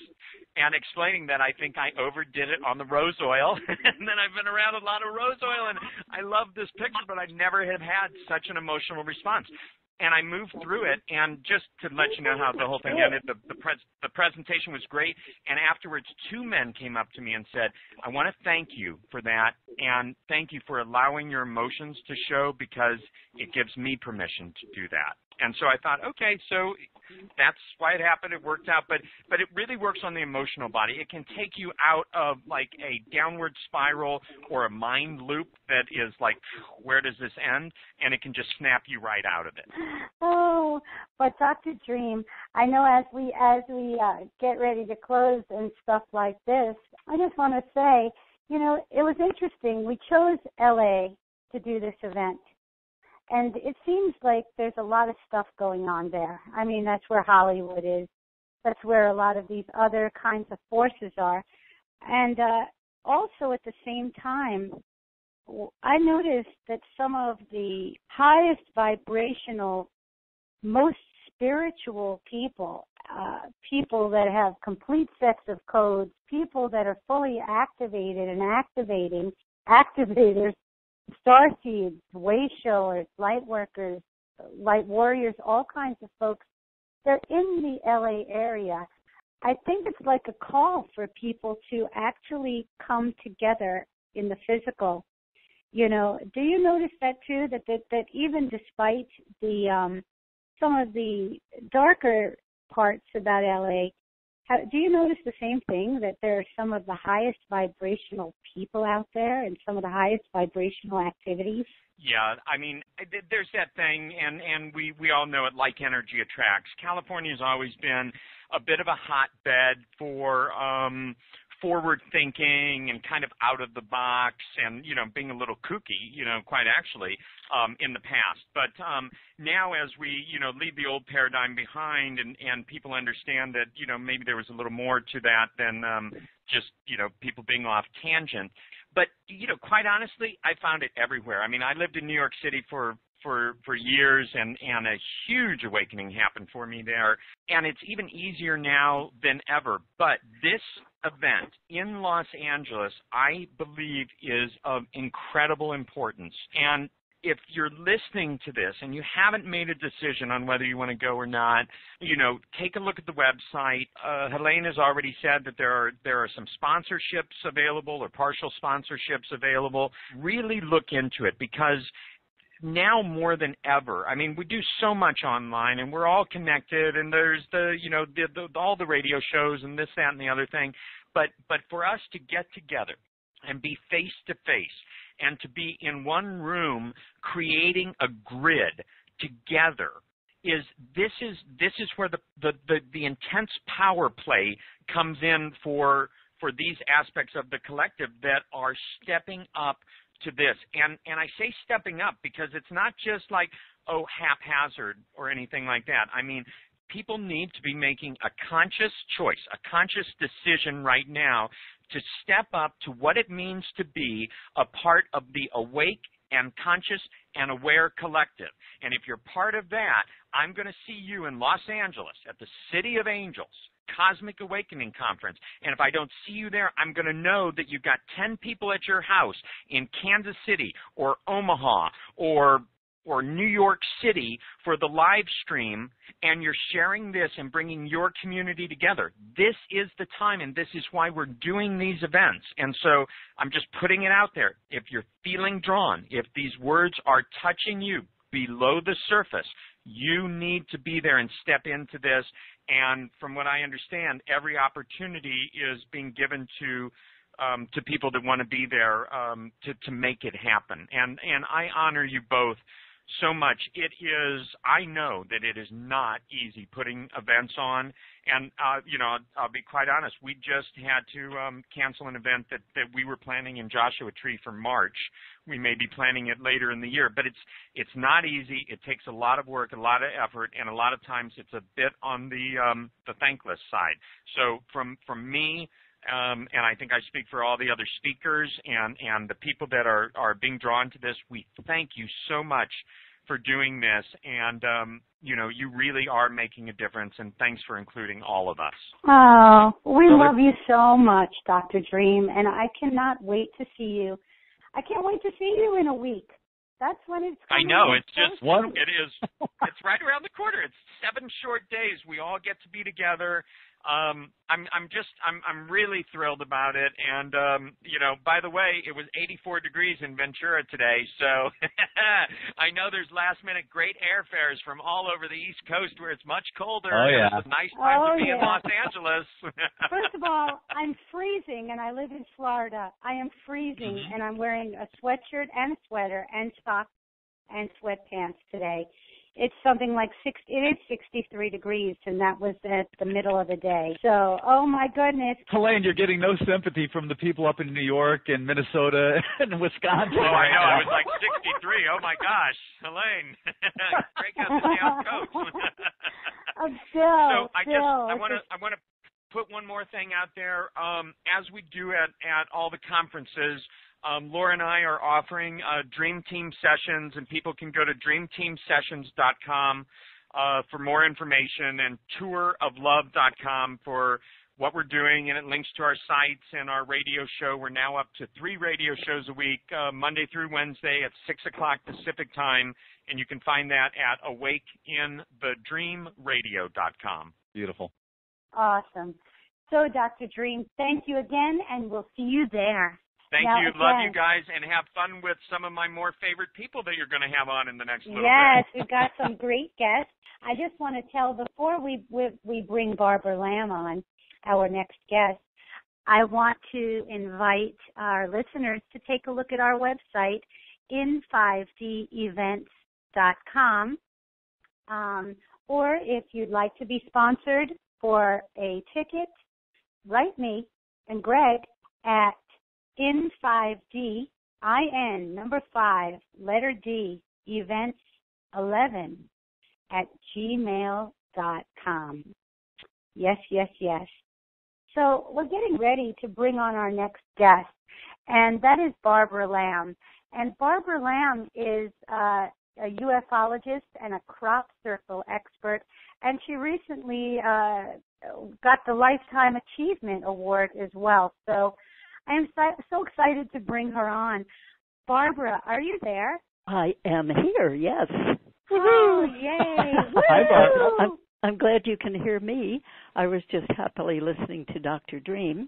Speaker 4: and explaining that I think I overdid it on the rose oil, and then I've been around a lot of rose oil, and I love this picture, but I never have had such an emotional response and I moved through it. And just to let you know how the whole thing ended, the the, pres- the presentation was great. And afterwards, two men came up to me and said, "I want to thank you for that, and thank you for allowing your emotions to show because it gives me permission to do that." And so I thought, okay, so that's why it happened. It worked out, but but it really works on the emotional body. It can take you out of like a downward spiral or a mind loop that is like, where does this end? And it can just snap you right out of it.
Speaker 1: Oh, but Dr. Dream, I know as we as we uh, get ready to close and stuff like this, I just want to say, you know, it was interesting. We chose LA to do this event and it seems like there's a lot of stuff going on there. I mean, that's where Hollywood is. That's where a lot of these other kinds of forces are. And uh, also at the same time, I noticed that some of the highest vibrational most spiritual people, uh, people that have complete sets of codes, people that are fully activated and activating, activators, star seeds, way showers, light workers, light warriors, all kinds of folks. They're in the LA area. I think it's like a call for people to actually come together in the physical. You know, do you notice that too? That that, that even despite the um, some of the darker parts about LA, do you notice the same thing that there are some of the highest vibrational people out there and some of the highest vibrational activities?
Speaker 4: Yeah, I mean, there's that thing, and and we we all know it. Like energy attracts. California's always been a bit of a hotbed for um, forward thinking and kind of out of the box and you know being a little kooky you know quite actually um, in the past. But um, now as we you know leave the old paradigm behind and and people understand that you know maybe there was a little more to that than um, just you know people being off tangent. But you know quite honestly i found it everywhere. I mean i lived in new york city for for for years and and a huge awakening happened for me there. And it's even easier now than ever. But this event in Los Angeles I believe is of incredible importance and if you're listening to this and you haven't made a decision on whether you want to go or not, you know, take a look at the website. Uh, Helane has already said that there are there are some sponsorships available or partial sponsorships available. Really look into it because now more than ever. I mean, we do so much online, and we're all connected, and there's the you know the, the, all the radio shows and this, that, and the other thing. But but for us to get together and be face to face and to be in one room creating a grid together is this is this is where the, the the the, intense power play comes in for for these aspects of the collective that are stepping up to this. And and I say stepping up because it's not just like oh haphazard or anything like that. I mean, people need to be making a conscious choice, a conscious decision right now to step up to what it means to be a part of the awake and conscious and aware collective. And if you're part of that, I'm going to see you in Los Angeles at the City of Angels Cosmic Awakening Conference. And if I don't see you there, I'm going to know that you've got 10 people at your house in Kansas City or Omaha or or New York City for the live stream and you're sharing this and bringing your community together. This is the time and this is why we're doing these events. And so I'm just putting it out there. If you're feeling drawn, if these words are touching you below the surface, you need to be there and step into this. And from what I understand, every opportunity is being given to um, to people that want to be there um, to to make it happen. And and I honor you both so much. It is, I know that it is not easy putting events on. And, uh, you know, I'll, I'll be quite honest, we just had to um, cancel an event that, that we were planning in Joshua Tree for March. We may be planning it later in the year, but it's, it's not easy. It takes a lot of work, a lot of effort, and a lot of times it's a bit on the, um, the thankless side. So from, from me, um, and I think I speak for all the other speakers and, and the people that are, are being drawn to this. We thank you so much for doing this, and um, you know you really are making a difference. And thanks for including all of us.
Speaker 1: Oh, we so love you so much, Dr. Dream, and I cannot wait to see you. I can't wait to see you in a week. That's when it's.
Speaker 4: I know it's just one. It is. It's right around the corner. It's seven short days. We all get to be together um, I'm I'm just I'm I'm really thrilled about it. And um, you know, by the way, it was 84 degrees in Ventura today, so I know there's last minute great airfares from all over the East Coast where it's much colder.
Speaker 2: Oh yeah,
Speaker 4: it's a nice time
Speaker 1: oh,
Speaker 4: to be
Speaker 1: yeah.
Speaker 4: in Los Angeles.
Speaker 1: First of all, I'm freezing, and I live in Florida. I am freezing, mm-hmm. and I'm wearing a sweatshirt and a sweater and socks and sweatpants today it's something like six it is 63 degrees and that was at the middle of the day. So oh my goodness.
Speaker 2: Helane you're getting no sympathy from the people up in new york and minnesota and wisconsin.
Speaker 4: Oh i know. I was like 63 oh my gosh. Helane break out the down coat
Speaker 1: oh, still,
Speaker 4: so i just i want to i want to put one more thing out there. Um as we do at at all the conferences um, Laura and I are offering uh, Dream Team sessions, and people can go to dreamteamsessions.com. uh, for more information and touroflove.com for what we're doing, and it links to our sites and our radio show. We're now up to three radio shows a week, uh, Monday through Wednesday at 6 o'clock Pacific time, and you can find that at awakeinthedreamradio.com.
Speaker 2: Beautiful.
Speaker 1: Awesome. So, Dr. Dream, thank you again, and we'll see you there.
Speaker 4: Thank
Speaker 1: now,
Speaker 4: you.
Speaker 1: Again,
Speaker 4: Love you guys, and have fun with some of my more favorite people that you're going to have on in the next little
Speaker 1: yes,
Speaker 4: bit.
Speaker 1: we've got some great guests. I just want to tell before we, we we bring Barbara Lamb on, our next guest, I want to invite our listeners to take a look at our website, in5devents.com. Um, or if you'd like to be sponsored for a ticket, write me and Gregg at in5d, I-N, number 5, letter D, events 11 at gmail.com. Yes, yes, yes. So we're getting ready to bring on our next guest, and that is Barbara Lamb. And Barbara Lamb is uh, a ufologist and a crop circle expert, and she recently uh, got the Lifetime Achievement Award as well. So I am so excited to bring her on. Barbara, are you there?
Speaker 5: I am here, yes.
Speaker 1: Oh, yay!
Speaker 5: Hi, Barbara. I'm, I'm glad you can hear me. I was just happily listening to Dr. Dream.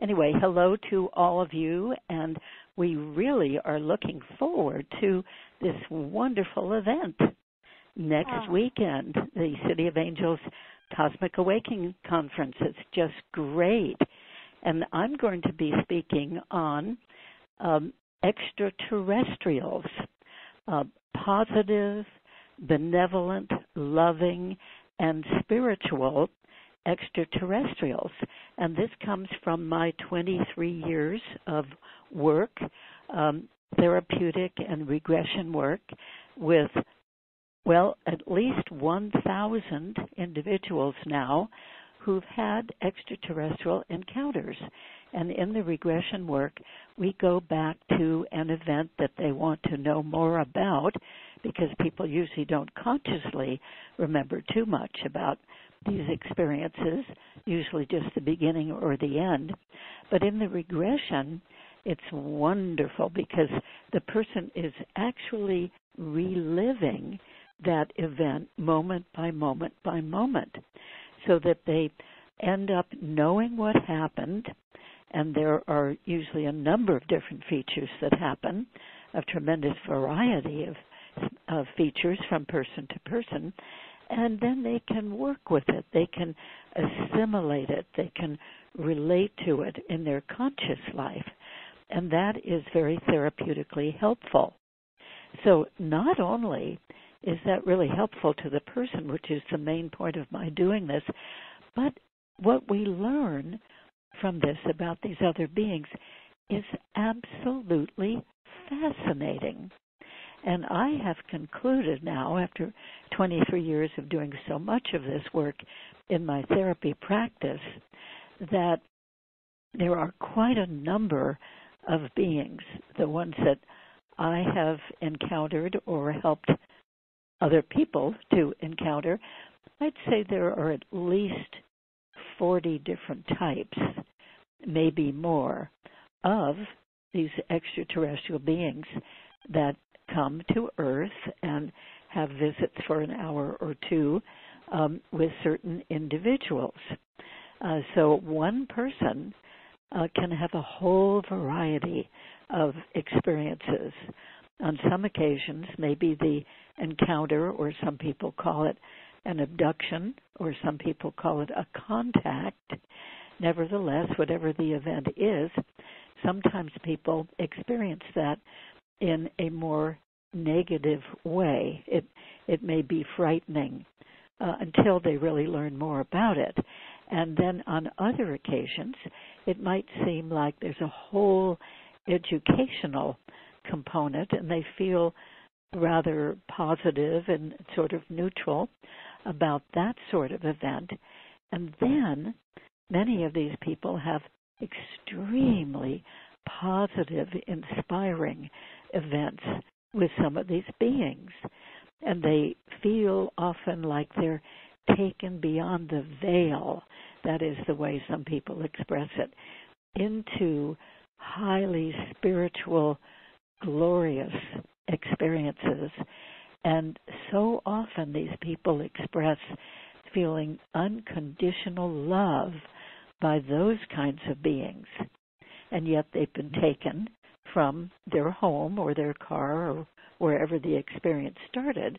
Speaker 5: Anyway, hello to all of you, and we really are looking forward to this wonderful event next
Speaker 1: oh.
Speaker 5: weekend, the City of Angels Cosmic Awakening Conference. It's just great. And I'm going to be speaking on um, extraterrestrials, uh, positive, benevolent, loving, and spiritual extraterrestrials. And this comes from my 23 years of work, um, therapeutic and regression work with, well, at least 1,000 individuals now who've had extraterrestrial encounters. And in the regression work, we go back to an event that they want to know more about because people usually don't consciously remember too much about these experiences, usually just the beginning or the end. But in the regression, it's wonderful because the person is actually reliving that event moment by moment by moment so that they end up knowing what happened and there are usually a number of different features that happen, a tremendous variety of, of features from person to person, and then they can work with it. They can assimilate it. They can relate to it in their conscious life. And that is very therapeutically helpful. So not only is that really helpful to the person, which is the main point of my doing this, but what we learn from this about these other beings is absolutely fascinating. And I have concluded now, after 23 years of doing so much of this work in my therapy practice, that there are quite a number of beings, the ones that I have encountered or helped other people to encounter. I'd say there are at least 40 different types, maybe more, of these extraterrestrial beings that come to Earth and have visits for an hour or two um, with certain individuals. Uh, so one person uh, can have a whole variety of experiences. On some occasions, maybe the encounter, or some people call it an abduction, or some people call it a contact. Nevertheless, whatever the event is, sometimes people experience that in a more negative way. It it may be frightening uh, until they really learn more about it. And then on other occasions, it might seem like there's a whole educational component, and they feel rather positive and sort of neutral about that sort of event. And then many of these people have extremely positive, inspiring events with some of these beings. and they feel often like they're taken beyond the veil. That is the way some people express it into highly spiritual, glorious experiences. And so often these people express feeling unconditional love by those kinds of beings. And yet they've been taken from their home or their car or wherever the experience started.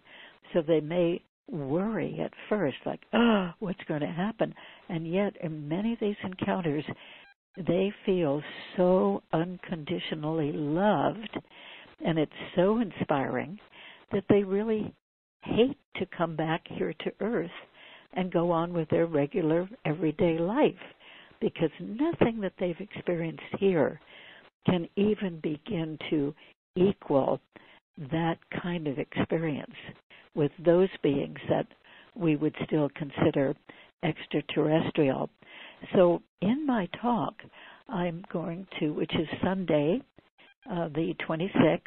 Speaker 5: So they may worry at first, like, oh, what's going to happen? And yet, in many of these encounters, they feel so unconditionally loved, and it's so inspiring that they really hate to come back here to Earth and go on with their regular everyday life because nothing that they've experienced here can even begin to equal that kind of experience with those beings that we would still consider extraterrestrial. So, in my talk, I'm going to, which is Sunday, uh, the 26th,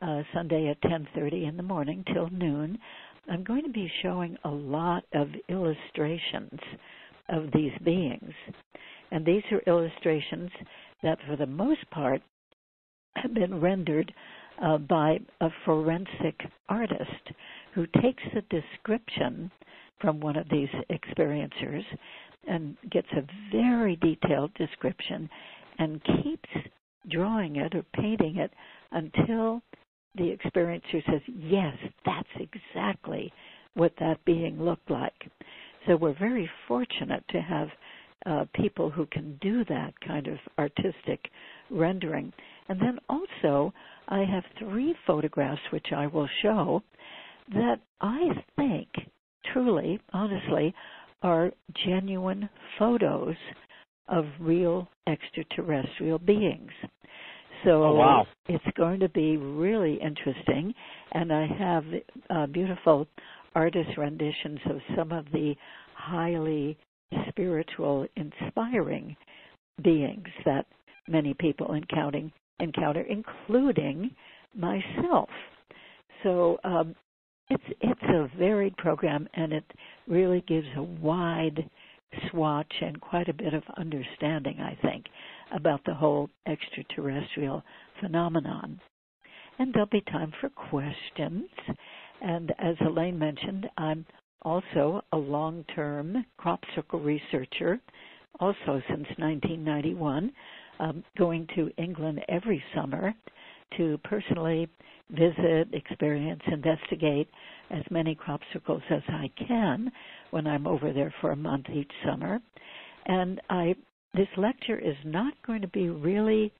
Speaker 5: uh, Sunday at 10:30 in the morning till noon. I'm going to be showing a lot of illustrations of these beings, and these are illustrations that, for the most part, have been rendered uh, by a forensic artist who takes a description from one of these experiencers and gets a very detailed description and keeps drawing it or painting it until the experiencer says, Yes, that's exactly what that being looked like. So we're very fortunate to have uh, people who can do that kind of artistic rendering. And then also, I have three photographs which I will show that I think truly, honestly, are genuine photos of real extraterrestrial beings. So
Speaker 2: oh, wow.
Speaker 5: it's going to be really interesting. And I have uh, beautiful artist renditions of some of the highly spiritual, inspiring beings that many people encountering, encounter, including myself. So um, it's it's a varied program, and it really gives a wide swatch and quite a bit of understanding, I think, about the whole extraterrestrial phenomenon. And there'll be time for questions. And as Helane mentioned, I'm also a long term crop circle researcher, also since 1991, um, going to England every summer to personally visit, experience, investigate as many crop circles as I can when I'm over there for a month each summer. And I this lecture is not going to be really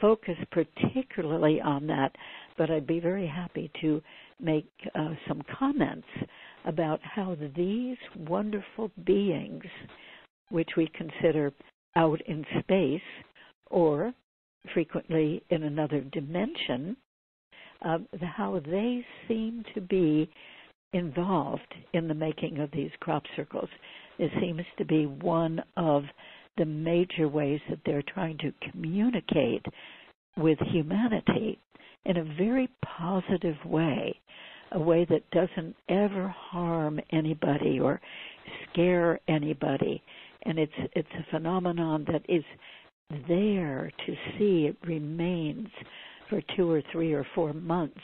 Speaker 5: focused particularly on that, but I'd be very happy to make uh, some comments about how these wonderful beings, which we consider out in space or frequently in another dimension, uh, how they seem to be involved in the making of these crop circles. It seems to be one of the major ways that they're trying to communicate with humanity in a very positive way, a way that doesn't ever harm anybody or scare anybody. And it's it's a phenomenon that is there to see. It remains for two or three or four months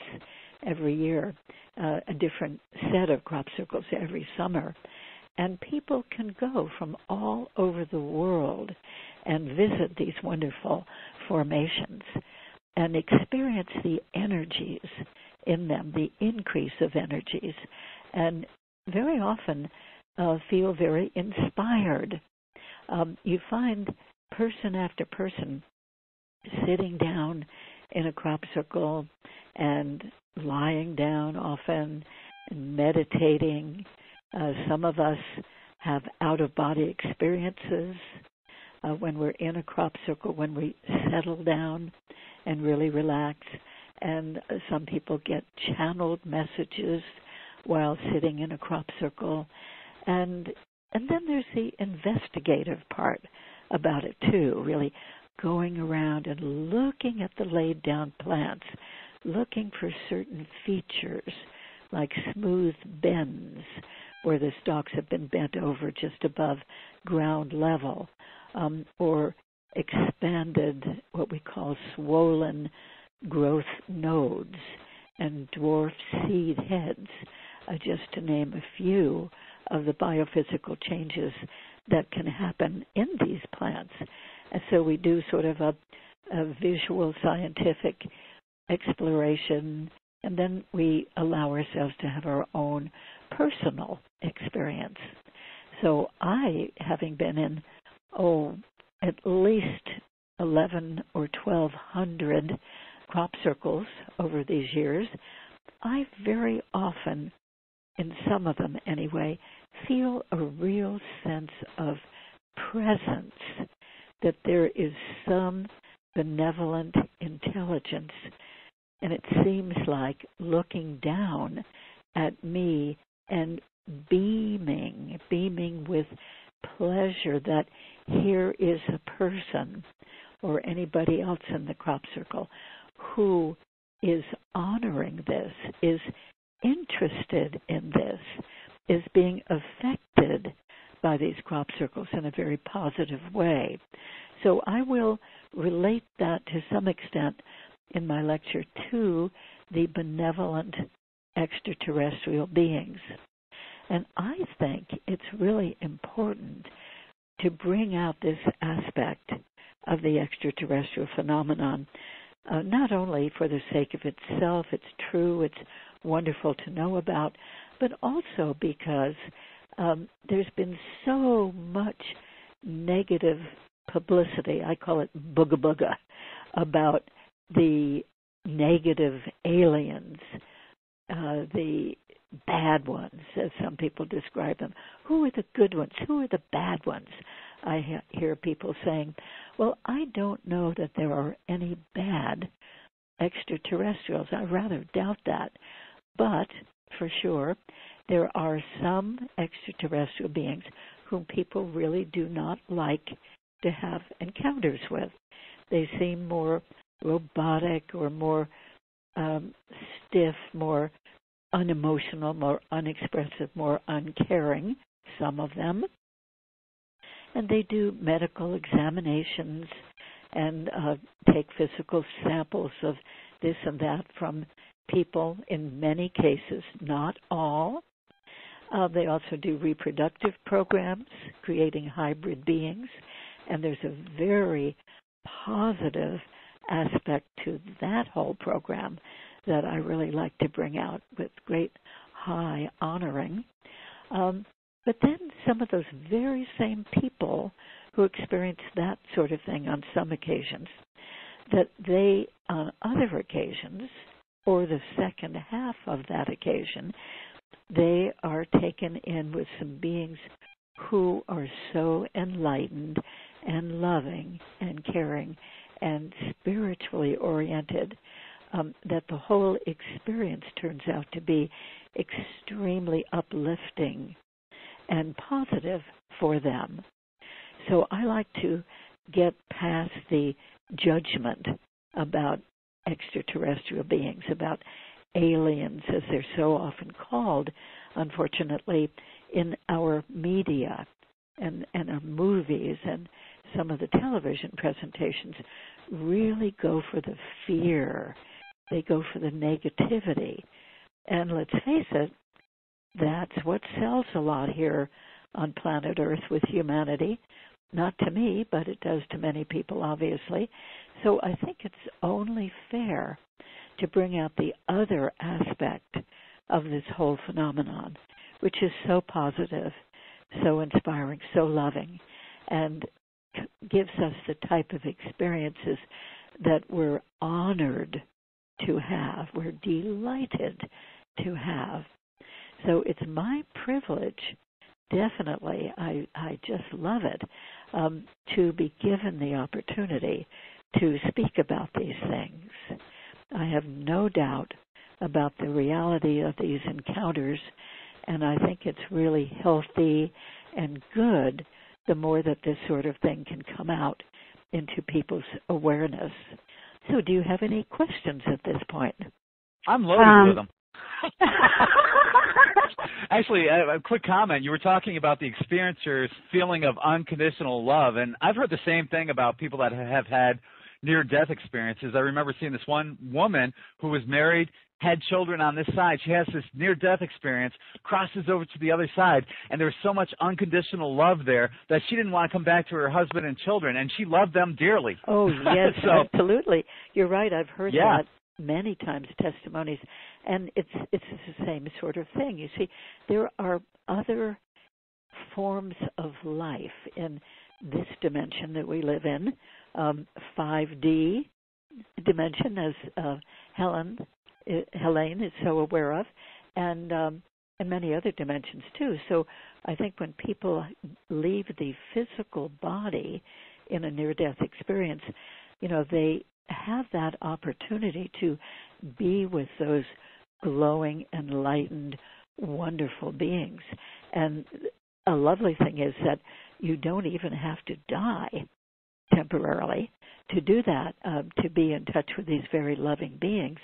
Speaker 5: every year, uh, a different set of crop circles every summer. And people can go from all over the world and visit these wonderful formations and experience the energies in them, the increase of energies, and very often uh, feel very inspired. Um, you find person after person sitting down in a crop circle and lying down often and meditating. Uh, some of us have out of body experiences uh, when we're in a crop circle, when we settle down and really relax. And uh, some people get channeled messages while sitting in a crop circle. And and then there's the investigative part about it too, really going around and looking at the laid down plants, looking for certain features like smooth bends where the stalks have been bent over just above ground level, um, or expanded, what we call swollen growth nodes and dwarf seed heads, uh, just to name a few of the biophysical changes that can happen in these plants. And so we do sort of a, a visual scientific exploration, and then we allow ourselves to have our own personal experience. So I, having been in, oh, at least 11 or 1200 crop circles over these years, I very often, in some of them anyway, feel a real sense of presence, that there is some benevolent intelligence. And it seems like looking down at me and beaming, beaming with pleasure that here is a person or anybody else in the crop circle who is honoring this, is interested in this, is being affected by these crop circles in a very positive way. So I will relate that to some extent in my lecture to the benevolent extraterrestrial beings. And I think it's really important to bring out this aspect of the extraterrestrial phenomenon, uh, not only for the sake of itself, it's true, it's wonderful to know about, but also because um, there's been so much negative publicity, I call it booga booga, about the negative aliens, uh, the bad ones, as some people describe them. Who are the good ones? Who are the bad ones? I hear people saying, well, I don't know that there are any bad extraterrestrials. I rather doubt that. But for sure, there are some extraterrestrial beings whom people really do not like to have encounters with. They seem more robotic or more um, stiff, more unemotional, more unexpressive, more uncaring, some of them. And they do medical examinations and uh, take physical samples of this and that from people in many cases, not all. Uh, they also do reproductive programs, creating hybrid beings, and there's a very positive aspect to that whole program that I really like to bring out with great high honoring. Um, but then some of those very same people who experience that sort of thing on some occasions, that they, on other occasions, or the second half of that occasion, they are taken in with some beings who are so enlightened and loving and caring and spiritually oriented um, that the whole experience turns out to be extremely uplifting and positive for them. So I like to get past the judgment about extraterrestrial beings, about aliens, as they're so often called, unfortunately, in our media and, and our movies and some of the television presentations really go for the fear they go for the negativity. And let's face it, that's what sells a lot here on planet Earth with humanity. Not to me, but it does to many people, obviously. So I think it's only fair to bring out the other aspect of this whole phenomenon, which is so positive, so inspiring, so loving, and gives us the type of experiences that we're honored to have, we're delighted to have. So it's my privilege, definitely, I, I just love it, um, to be given the opportunity to speak about these things. I have no doubt about the reality of these encounters, and I think it's really healthy and good the more that this sort of thing can come out into people's awareness. So, do you have any questions at this point?
Speaker 2: I'm loaded
Speaker 1: um,
Speaker 2: with them. Actually, a, a quick comment. You were talking about the experiencer's feeling of unconditional love, and I've heard the same thing about people that have had near death experiences. I remember seeing this one woman who was married, had children on this side. She has this near death experience, crosses over to the other side, and there was so much unconditional love there that she didn't want to come back to her husband and children, and she loved them dearly.
Speaker 5: Oh, yes,
Speaker 2: so,
Speaker 5: absolutely. You're right. I've heard
Speaker 2: yeah.
Speaker 5: that many times testimonies and it's it's the same sort of thing. You see there are other forms of life in this dimension that we live in um, 5d dimension as uh, helen uh, helane is so aware of and um, and many other dimensions too. So i think when people leave the physical body in a near death experience you know they have that opportunity to be with those glowing, enlightened, wonderful beings. And a lovely thing is that you don't even have to die temporarily to do that, um, to be in touch with these very loving beings.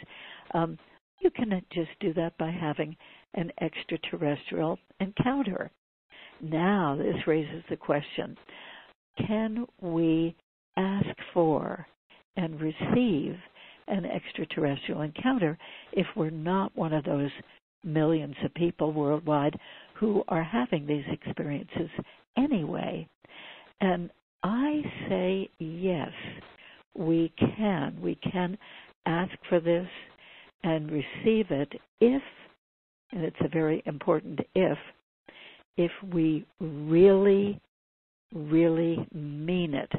Speaker 5: Um, you can just do that by having an extraterrestrial encounter. Now, this raises the question can we ask for and receive an extraterrestrial encounter if we're not one of those millions of people worldwide who are having these experiences anyway. And I say yes, we can. We can ask for this and receive it if, and it's a very important if, if we really, really mean it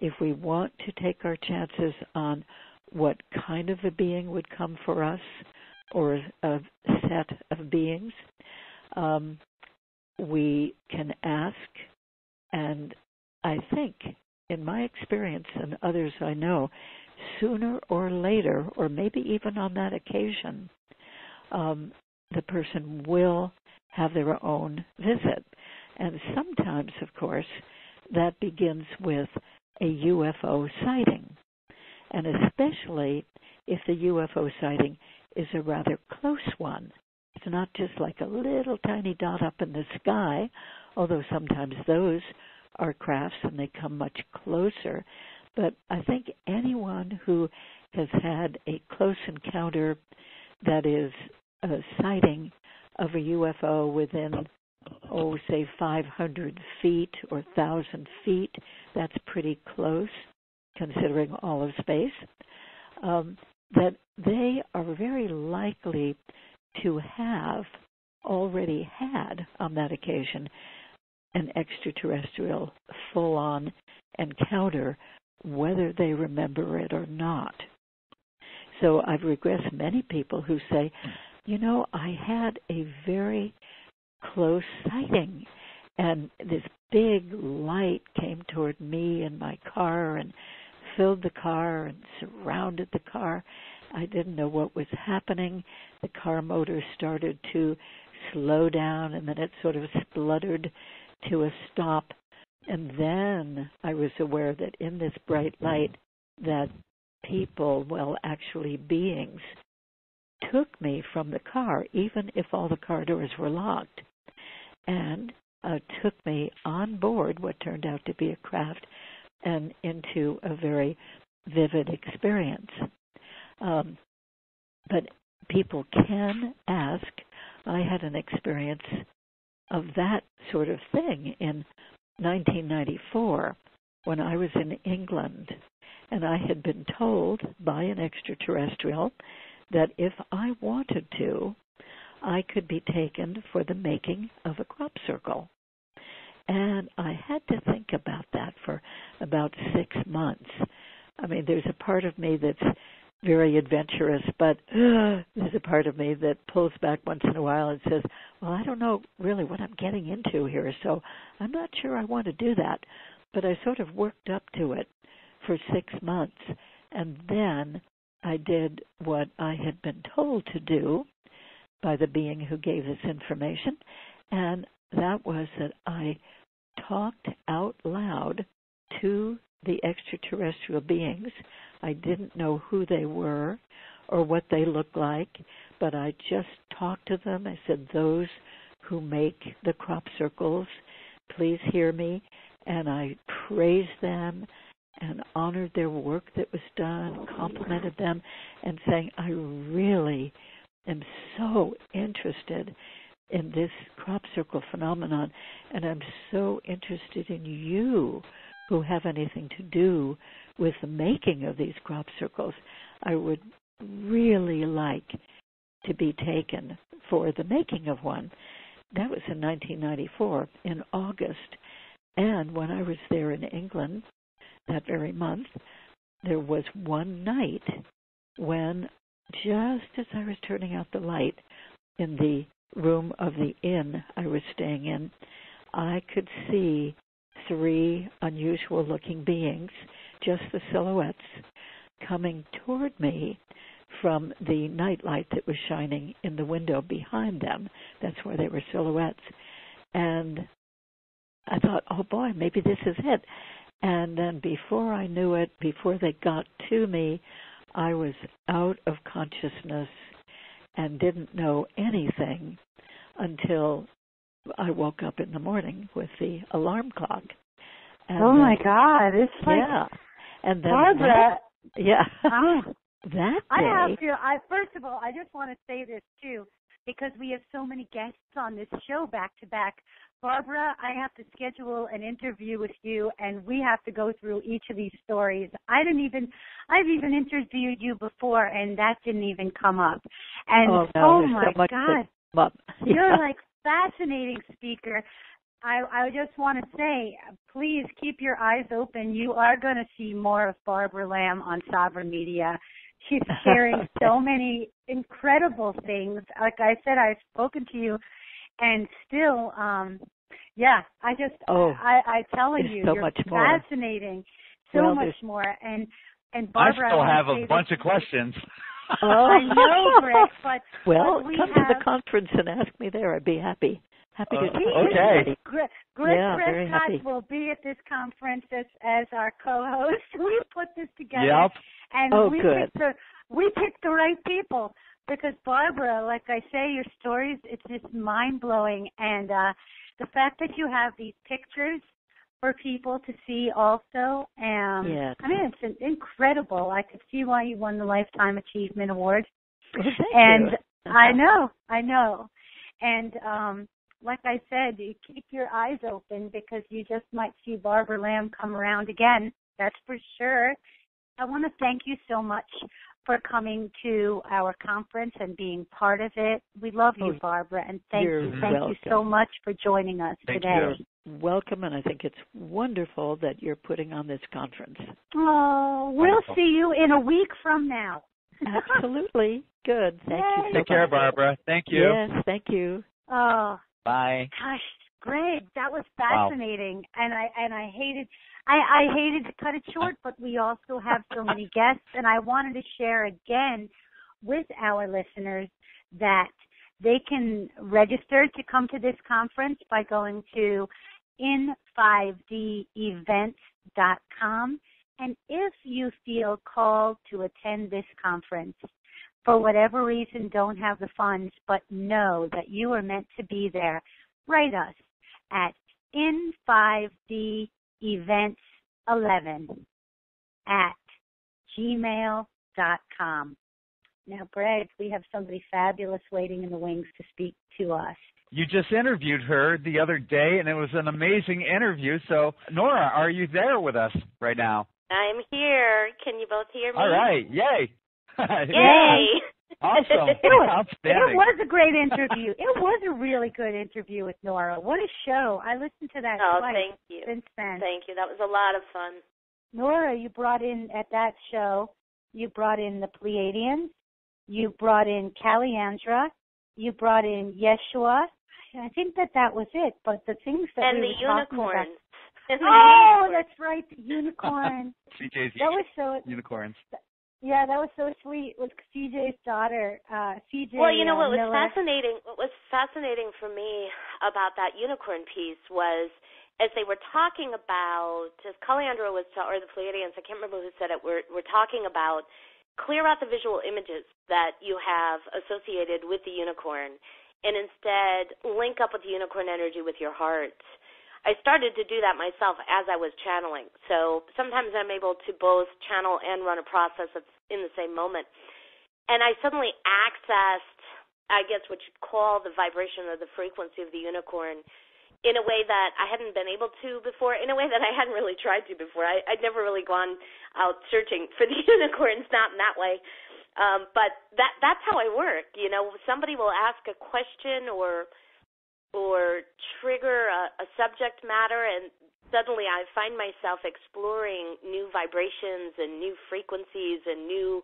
Speaker 5: if we want to take our chances on what kind of a being would come for us or a set of beings, um, we can ask. And I think, in my experience and others I know, sooner or later, or maybe even on that occasion, um, the person will have their own visit. And sometimes, of course, that begins with a UFO sighting, and especially if the UFO sighting is a rather close one. It's not just like a little tiny dot up in the sky, although sometimes those are crafts and they come much closer. But I think anyone who has had a close encounter that is a sighting of a UFO within oh, say 500 feet or 1,000 feet. That's pretty close, considering all of space. Um, that they are very likely to have already had on that occasion an extraterrestrial full on encounter, whether they remember it or not. So I've regressed many people who say, you know, I had a very close sighting. And this big light came toward me in my car and filled the car and surrounded the car. I didn't know what was happening. The car motor started to slow down and then it sort of spluttered to a stop. And then I was aware that in this bright light that people, well actually beings, took me from the car, even if all the car doors were locked and uh, took me on board what turned out to be a craft and into a very vivid experience. Um, but people can ask. I had an experience of that sort of thing in 1994 when I was in England, and I had been told by an extraterrestrial that if I wanted to, I could be taken for the making of a crop circle. And I had to think about that for about six months. I mean, there's a part of me that's very adventurous, but uh, there's a part of me that pulls back once in a while and says, Well, I don't know really what I'm getting into here, so I'm not sure I want to do that. But I sort of worked up to it for six months, and then I did what I had been told to do, by the being who gave this information, and that was that I talked out loud to the extraterrestrial beings. I didn't know who they were or what they looked like, but I just talked to them. I said, Those who make the crop circles, please hear me. And I praised them and honored their work that was done, complimented them, and saying, I really am so interested in this crop circle phenomenon, and I'm so interested in you who have anything to do with the making of these crop circles. I would really like to be taken for the making of one. That was in 1994 in August. And when I was there in England that very month, there was one night when, just as I was turning out the light in the room of the inn I was staying in, I could see three unusual looking beings, just the silhouettes, coming toward me from the nightlight that was shining in the window behind them. That's where they were silhouettes. And I thought, oh boy, maybe this is it. And then before I knew it, before they got to me, I was out of consciousness and didn't know anything until I woke up in the morning with the alarm clock.
Speaker 1: And oh my God! It's like
Speaker 5: yeah, and then
Speaker 1: Barbara.
Speaker 5: That, yeah, that
Speaker 1: I have to. I first of all, I just want to say this too, because we have so many guests on this show back to back. Barbara, I have to schedule an interview with you, and we have to go through each of these stories. I didn't even, I've even interviewed you before, and that didn't even come up. And
Speaker 5: oh, no,
Speaker 1: oh my
Speaker 5: so
Speaker 1: God,
Speaker 5: up.
Speaker 1: you're like fascinating speaker. I, I just want to say, please keep your eyes open. You are going to see more of Barbara Lamb on Sovereign Media. She's sharing so many incredible things. Like I said, I've spoken to you, and still, um, yeah, I just,
Speaker 5: Oh,
Speaker 1: I, I telling you,
Speaker 5: so
Speaker 1: you're
Speaker 5: much more.
Speaker 1: fascinating, so
Speaker 5: Well,
Speaker 1: much more. And and
Speaker 2: I still have
Speaker 1: say
Speaker 2: a bunch
Speaker 1: this-
Speaker 2: of questions.
Speaker 5: Oh,
Speaker 1: I know, Britt, but
Speaker 5: well,
Speaker 1: we
Speaker 5: come to the conference and ask me there. I'd be happy. Happy to
Speaker 2: Uh,
Speaker 5: talk
Speaker 1: He
Speaker 5: to
Speaker 1: is-
Speaker 2: Okay.
Speaker 5: anybody.
Speaker 1: Gre- Gregg
Speaker 5: Yeah, very
Speaker 1: Prescott will be at this conference as, as our co-host. We put this together,
Speaker 2: Yep.
Speaker 1: and
Speaker 5: Oh,
Speaker 1: we
Speaker 5: good.
Speaker 1: picked the we picked the right people because Barbara, like I say, your stories it's just mind blowing, and uh, the fact that you have these pictures for people to see also. Um,
Speaker 5: Yes.
Speaker 1: I mean, it's incredible. I could see why you won the Lifetime Achievement Award
Speaker 5: Well,
Speaker 1: and
Speaker 5: you.
Speaker 1: I know, I know. And um like I said, you keep your eyes open because you just might see Barbara Lamb come around again. That's for sure. I want to thank you so much for coming to our conference and being part of it. We love you,
Speaker 5: Oh,
Speaker 1: Barbara, and thank
Speaker 5: you're
Speaker 1: you, thank
Speaker 5: welcome.
Speaker 1: you so much for joining us
Speaker 2: Thank
Speaker 1: today.
Speaker 2: you.
Speaker 5: Welcome, and I think it's wonderful that you're putting on this conference.
Speaker 1: Oh, we'll
Speaker 2: Wonderful.
Speaker 1: see you in a week from now.
Speaker 5: Absolutely. Good. Thank you so
Speaker 2: Take care,
Speaker 5: much.
Speaker 2: Barbara. Thank you.
Speaker 5: Yes, thank you.
Speaker 1: Oh,
Speaker 2: Bye.
Speaker 1: Gosh, Gregg, that was
Speaker 2: Wow.
Speaker 1: fascinating, and I and I hated, I I hated to cut it short, but we also have so many guests, and I wanted to share again with our listeners that they can register to come to this conference by going to in5devents.com, and if you feel called to attend this conference for whatever reason don't have the funds but know that you are meant to be there, write us at in5devents11 at gmail.com. Now, Brad, we have somebody fabulous waiting in the wings to speak to us.
Speaker 2: You just interviewed her the other day, and it was an amazing interview. So, Nora, are you there with us right now?
Speaker 6: I'm here. Can you both hear me?
Speaker 2: All right. Yay.
Speaker 6: Yay!
Speaker 2: Awesome.
Speaker 1: It was, it was a great interview. It was a really good interview with Nora. What a show. I listened to that
Speaker 6: oh,
Speaker 1: twice
Speaker 6: thank you.
Speaker 1: since then.
Speaker 6: Thank you. That was a lot of fun.
Speaker 1: Nora, you brought in at that show, you brought in the Pleiadians, you brought in Caliandra, you brought in Yeshua. I think that that was it. But the things that
Speaker 6: and
Speaker 1: we
Speaker 6: the
Speaker 1: were talking about-
Speaker 6: unicorns.
Speaker 1: Oh,
Speaker 6: unicorns.
Speaker 1: that's right, the unicorn.
Speaker 2: CJ's
Speaker 1: that was so.
Speaker 2: unicorns.
Speaker 1: Yeah, that was so sweet. With CJ's daughter, uh, CJ.
Speaker 6: Well, you know
Speaker 1: uh,
Speaker 6: what was
Speaker 1: Miller.
Speaker 6: fascinating? What was fascinating for me about that unicorn piece was as they were talking about, as Calandra was, ta- or the Pleiadians, I can't remember who said it. We're we're talking about clear out the visual images that you have associated with the unicorn and instead link up with the unicorn energy with your heart. I started to do that myself as I was channeling. So sometimes I'm able to both channel and run a process in the same moment. And I suddenly accessed, I guess what you'd call the vibration or the frequency of the unicorn in a way that I hadn't been able to before, in a way that I hadn't really tried to before. I, I'd never really gone out searching for the unicorns, not in that way. Um, but that that's how I work. You know, somebody will ask a question or or trigger a, a subject matter, and suddenly I find myself exploring new vibrations and new frequencies and new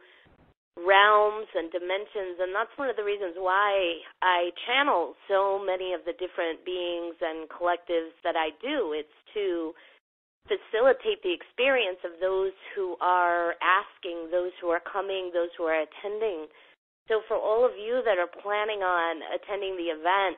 Speaker 6: realms and dimensions and that's one of the reasons why I channel so many of the different beings and collectives that I do. It's to facilitate the experience of those who are asking those who are coming those who are attending. So for all of you that are planning on attending the event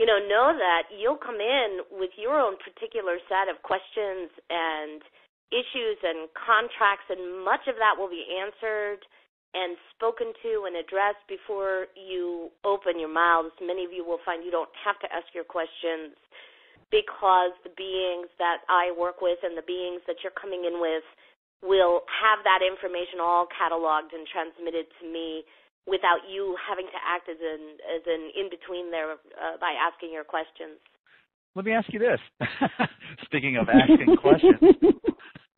Speaker 6: you know know that you'll come in with your own particular set of questions and issues and contracts, and much of that will be answered and spoken to and addressed before you open your mouths. Many of you will find you don't have to ask your questions because the beings that I work with and the beings that you're coming in with will have that information all cataloged and transmitted to me without you having to act as an as an in between there uh, by asking your questions.
Speaker 2: Let me ask you this. Speaking of asking questions,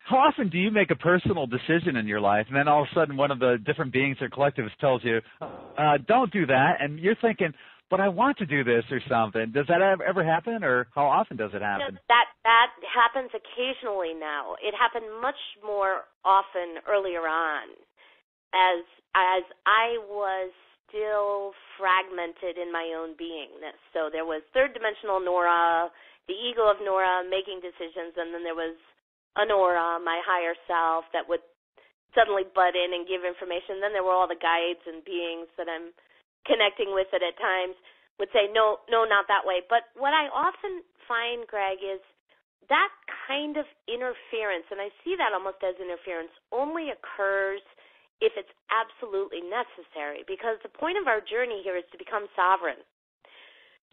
Speaker 2: how often do you make a personal decision in your life and then all of a sudden one of the different beings or collectives tells you uh don't do that and you're thinking but i want to do this or something does that ever happen or how often does it happen
Speaker 6: that that happens occasionally now it happened much more often earlier on as as i was still fragmented in my own beingness so there was third dimensional nora the ego of nora making decisions and then there was an aura, my higher self that would suddenly butt in and give information. Then there were all the guides and beings that I'm connecting with that at times would say, no, no, not that way. But what I often find, Gregg, is that kind of interference, and I see that almost as interference, only occurs if it's absolutely necessary because the point of our journey here is to become sovereign.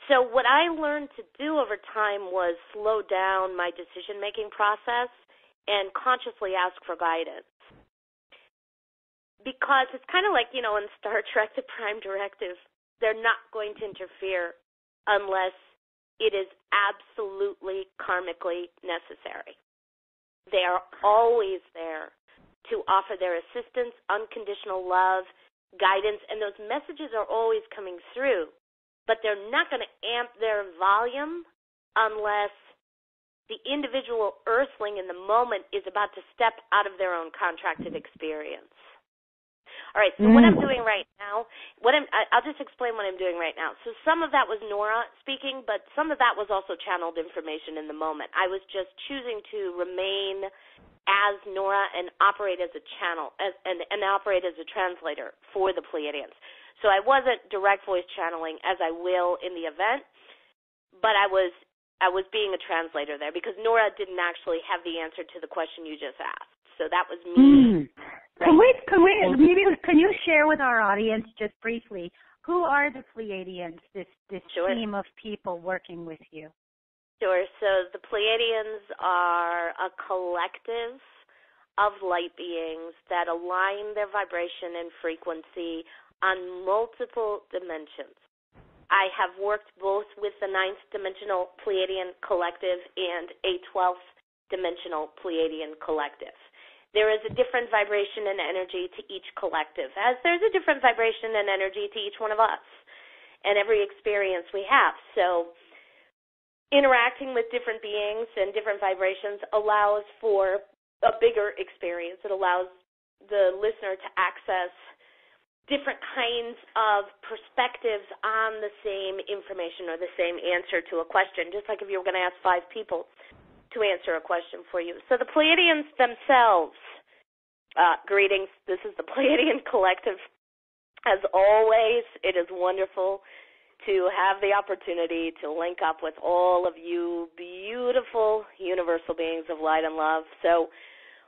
Speaker 6: So, what I learned to do over time was slow down my decision making process and consciously ask for guidance. Because it's kind of like, you know, in Star Trek, the Prime Directive, they're not going to interfere unless it is absolutely karmically necessary. They are always there to offer their assistance, unconditional love, guidance, and those messages are always coming through. But they're not going to amp their volume unless the individual earthling in the moment is about to step out of their own contracted experience. All right, so mm. what I'm mm. doing right now, what I'm, I'll just explain what I'm doing right now. So some of that was Nora speaking, but some of that was also channeled information in the moment. I was just choosing to remain as Nora and operate as a channel as, and, and operate as a translator for the Pleiadians. So I wasn't direct voice channeling as I will in the event, but I was I was being a translator there because Nora didn't actually have the answer to the question you just asked. So that was me.
Speaker 1: Mm. Can we can we maybe can you share with our audience just briefly who are the Pleiadians? This this
Speaker 6: sure.
Speaker 1: team of people working with you.
Speaker 6: Sure. So the Pleiadians are a collective of light beings that align their vibration and frequency on multiple dimensions. I have worked both with the ninth dimensional Pleiadian collective and a 12th dimensional Pleiadian collective. There is a different vibration and energy to each collective, as there's a different vibration and energy to each one of us and every experience we have. So, interacting with different beings and different vibrations allows for a bigger experience. It allows the listener to access different kinds of perspectives on the same information or the same answer to a question, just like if you were going to ask five people to answer a question for you. So the Pleiadians themselves, uh, greetings. This is the Pleiadian Collective. As always, it is wonderful to have the opportunity to link up with all of you beautiful universal beings of light and love. So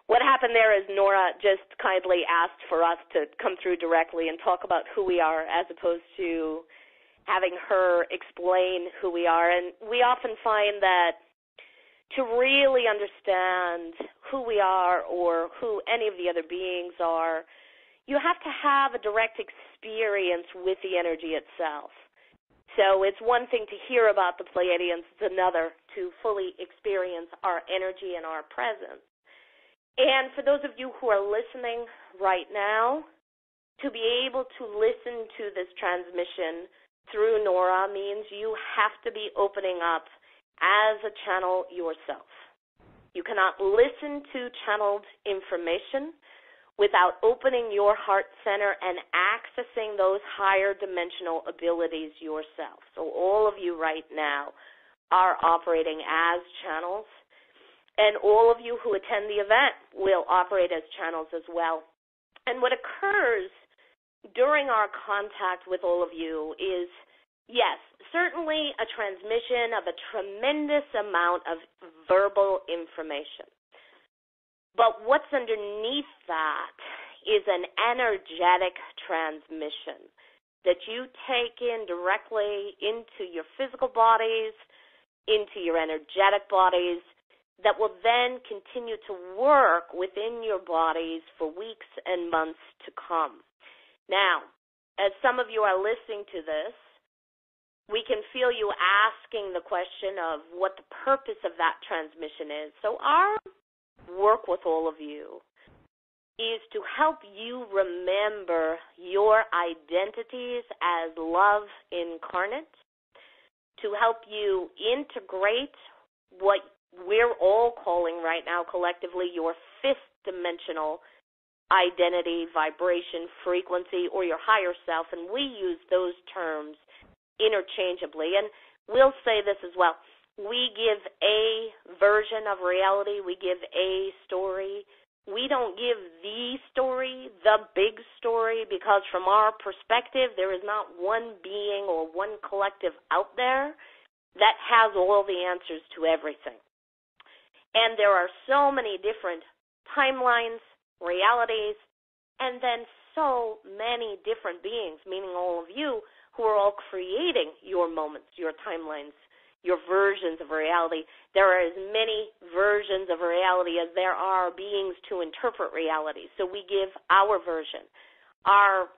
Speaker 6: what happened there is Nora just kindly asked for us to come through directly and talk about who we are as opposed to having her explain who we are. And we often find that to really understand who we are or who any of the other beings are, you have to have a direct experience with the energy itself. So it's one thing to hear about the Pleiadians, it's another to fully experience our energy and our presence. And for those of you who are listening right now, to be able to listen to this transmission through Nora means you have to be opening up as a channel yourself. You cannot listen to channeled information without opening your heart center and accessing those higher dimensional abilities yourself. So, all of you right now are operating as channels, and all of you who attend the event will operate as channels as well. And what occurs during our contact with all of you is yes, certainly a transmission of a tremendous amount of verbal information. But what's underneath that is an energetic transmission that you take in directly into your physical bodies, into your energetic bodies, that will then continue to work within your bodies for weeks and months to come. Now, as some of you are listening to this, we can feel you asking the question of what the purpose of that transmission is. So, our work with all of you is to help you remember your identities as love incarnate, to help you integrate what we're all calling right now collectively your fifth dimensional identity, vibration, frequency, or your higher self, and we use those terms interchangeably. And we'll say this as well we give a version of reality, we give a story. We don't give the story, the big story, because from our perspective, there is not one being or one collective out there that has all the answers to everything. And there are so many different timelines, realities, and then so many different beings, meaning all of you, who are all creating your moments, your timelines, your versions of reality. There are as many versions of reality as there are beings to interpret reality. So we give our version. Our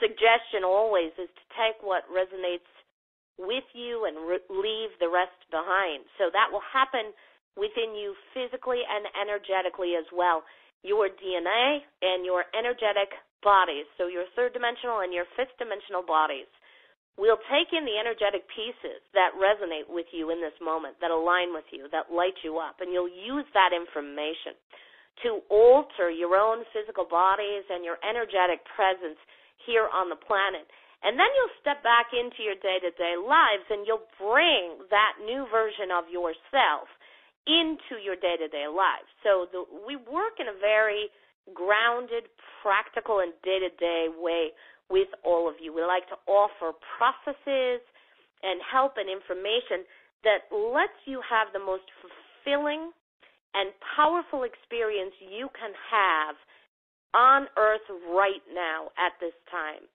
Speaker 6: suggestion always is to take what resonates with you and re- leave the rest behind. So that will happen within you physically and energetically as well. Your DNA and your energetic bodies, so your third dimensional and your fifth dimensional bodies, We'll take in the energetic pieces that resonate with you in this moment, that align with you, that light you up, and you'll use that information to alter your own physical bodies and your energetic presence here on the planet. And then you'll step back into your day to day lives and you'll bring that new version of yourself into your day to day lives. So the, we work in a very grounded, practical, and day to day way with all of you. We like to offer processes and help and information that lets you have the most fulfilling and powerful experience you can have on earth right now at this time.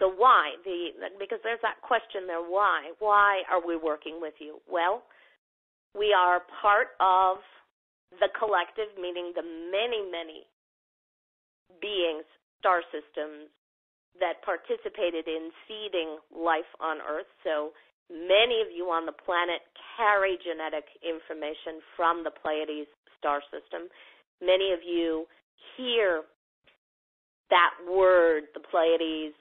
Speaker 6: The why, the because there's that question there why? Why are we working with you? Well, we are part of the collective, meaning the many, many beings, star systems, that participated in seeding life on Earth. So many of you on the planet carry genetic information from the Pleiades star system. Many of you hear that word, the Pleiades,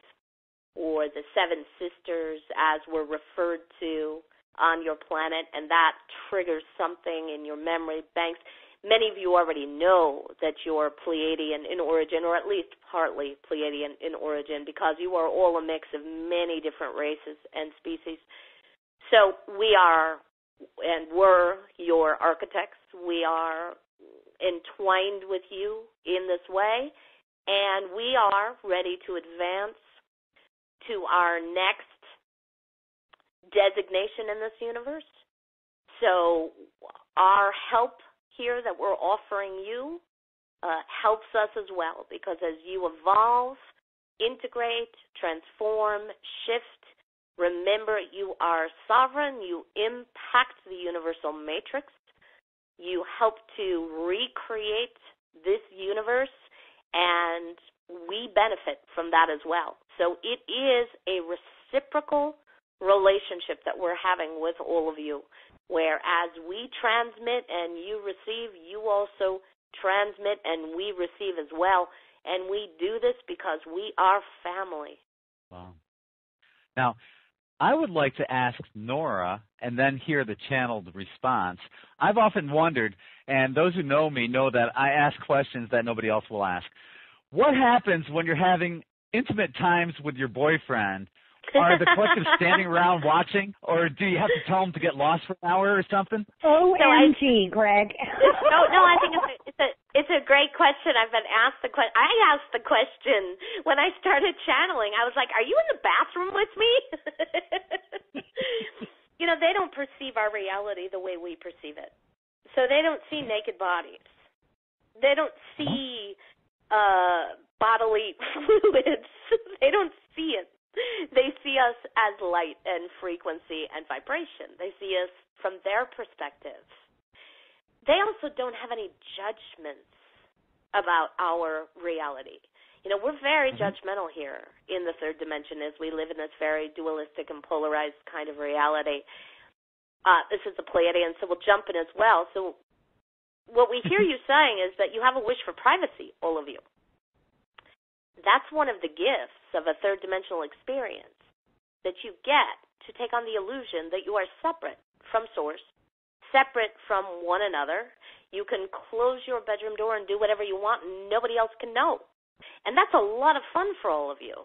Speaker 6: or the Seven Sisters, as we're referred to on your planet, and that triggers something in your memory banks many of you already know that you're Pleiadian in origin, or at least partly Pleiadian in origin, because you are all a mix of many different races and species. So we are and were your architects. We are entwined with you in this way, and we are ready to advance to our next designation in this universe. So our help here that we're offering you uh, helps us as well because as you evolve, integrate, transform, shift, remember you are sovereign, you impact the universal matrix, you help to recreate this universe, and we benefit from that as well. So it is a reciprocal relationship that we're having with all of you, where as we transmit and you receive, you also transmit and we receive as well. And we do this because we are family.
Speaker 2: Wow. Now, I would like to ask Nora and then hear the channeled response. I've often wondered, and those who know me know that I ask questions that nobody else will ask. What happens when you're having intimate times with your boyfriend are the collective standing around watching, or do you have to tell them to get lost for an hour or something?
Speaker 1: OMG, Gregg.
Speaker 6: no, no, I think it's a, it's a it's a great question. I've been asked the question. I asked the question when I started channeling. I was like, "Are you in the bathroom with me?" you know, they don't perceive our reality the way we perceive it. So they don't see naked bodies. They don't see uh bodily fluids. they don't see it they see us as light and frequency and vibration. They see us from their perspective. They also don't have any judgments about our reality. You know, we're very mm-hmm. judgmental here in the third dimension as we live in this very dualistic and polarized kind of reality. Uh, this is the Pleiadian, so we'll jump in as well. So, what we hear you saying is that you have a wish for privacy, all of you. That's one of the gifts of a third dimensional experience that you get to take on the illusion that you are separate from source, separate from one another. You can close your bedroom door and do whatever you want and nobody else can know. And that's a lot of fun for all of you.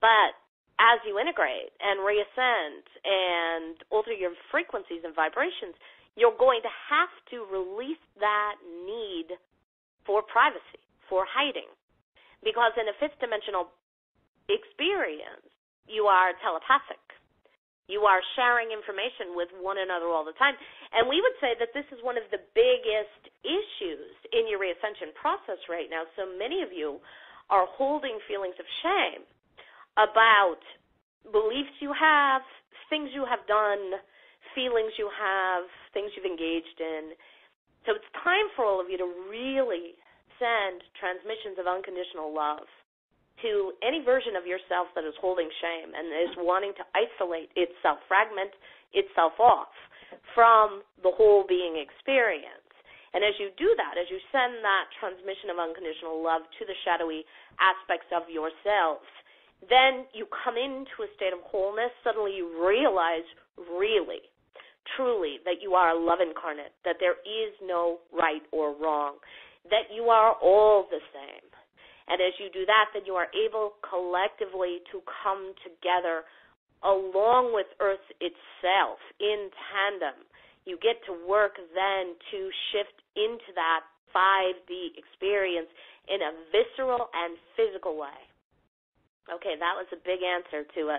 Speaker 6: But as you integrate and reascend and alter your frequencies and vibrations, you're going to have to release that need for privacy, for hiding, because in a fifth dimensional experience, you are telepathic. You are sharing information with one another all the time. And we would say that this is one of the biggest issues in your reascension process right now. So many of you are holding feelings of shame about beliefs you have, things you have done, feelings you have, things you've engaged in. So it's time for all of you to really send transmissions of unconditional love to any version of yourself that is holding shame and is wanting to isolate itself, fragment itself off from the whole being experience. And as you do that, as you send that transmission of unconditional love to the shadowy aspects of yourself, then you come into a state of wholeness. Suddenly you realize, really, truly, that you are a love incarnate, that there is no right or wrong that you are all the same. And as you do that, then you are able collectively to come together along with Earth itself in tandem. You get to work then to shift into that 5D experience in a visceral and physical way. Okay, that was a big answer to a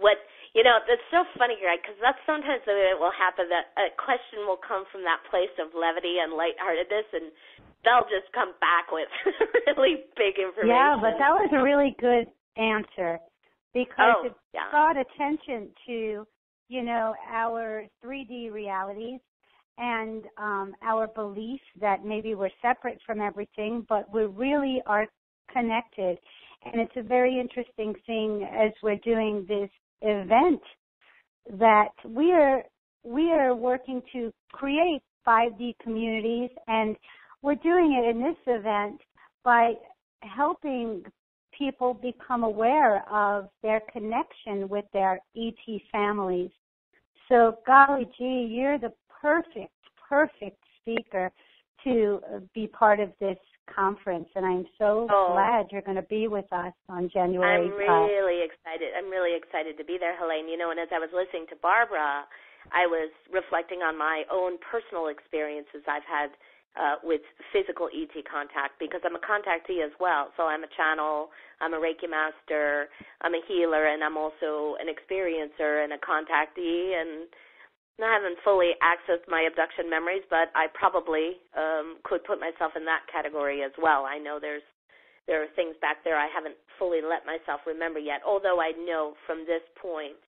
Speaker 6: what you know that's so funny gregg because that's sometimes the way it will happen that a question will come from that place of levity and lightheartedness and they'll just come back with really big information.
Speaker 1: Yeah, but that was a really good answer because
Speaker 6: oh,
Speaker 1: it
Speaker 6: yeah.
Speaker 1: brought attention to, you know, our 3D realities and um, our belief that maybe we're separate from everything, but we really are connected. And it's a very interesting thing as we're doing this event that we are we are working to create 5D communities and we're doing it in this event by helping people become aware of their connection with their ET families. So, golly gee, you're the perfect, perfect speaker to be part of this conference, and I'm so
Speaker 6: oh.
Speaker 1: glad you're going to be with us on January.
Speaker 6: I'm really excited. I'm really excited to be there, Helane. You know, and as I was listening to Barbara, I was reflecting on my own personal experiences I've had uh, with physical ET contact because I'm a contactee as well. So I'm a channel, I'm a Reiki master, I'm a healer, and I'm also an experiencer and a contactee. And I haven't fully accessed my abduction memories, but I probably um, could put myself in that category as well. I know there's there are things back there I haven't fully let myself remember yet. Although I know from this point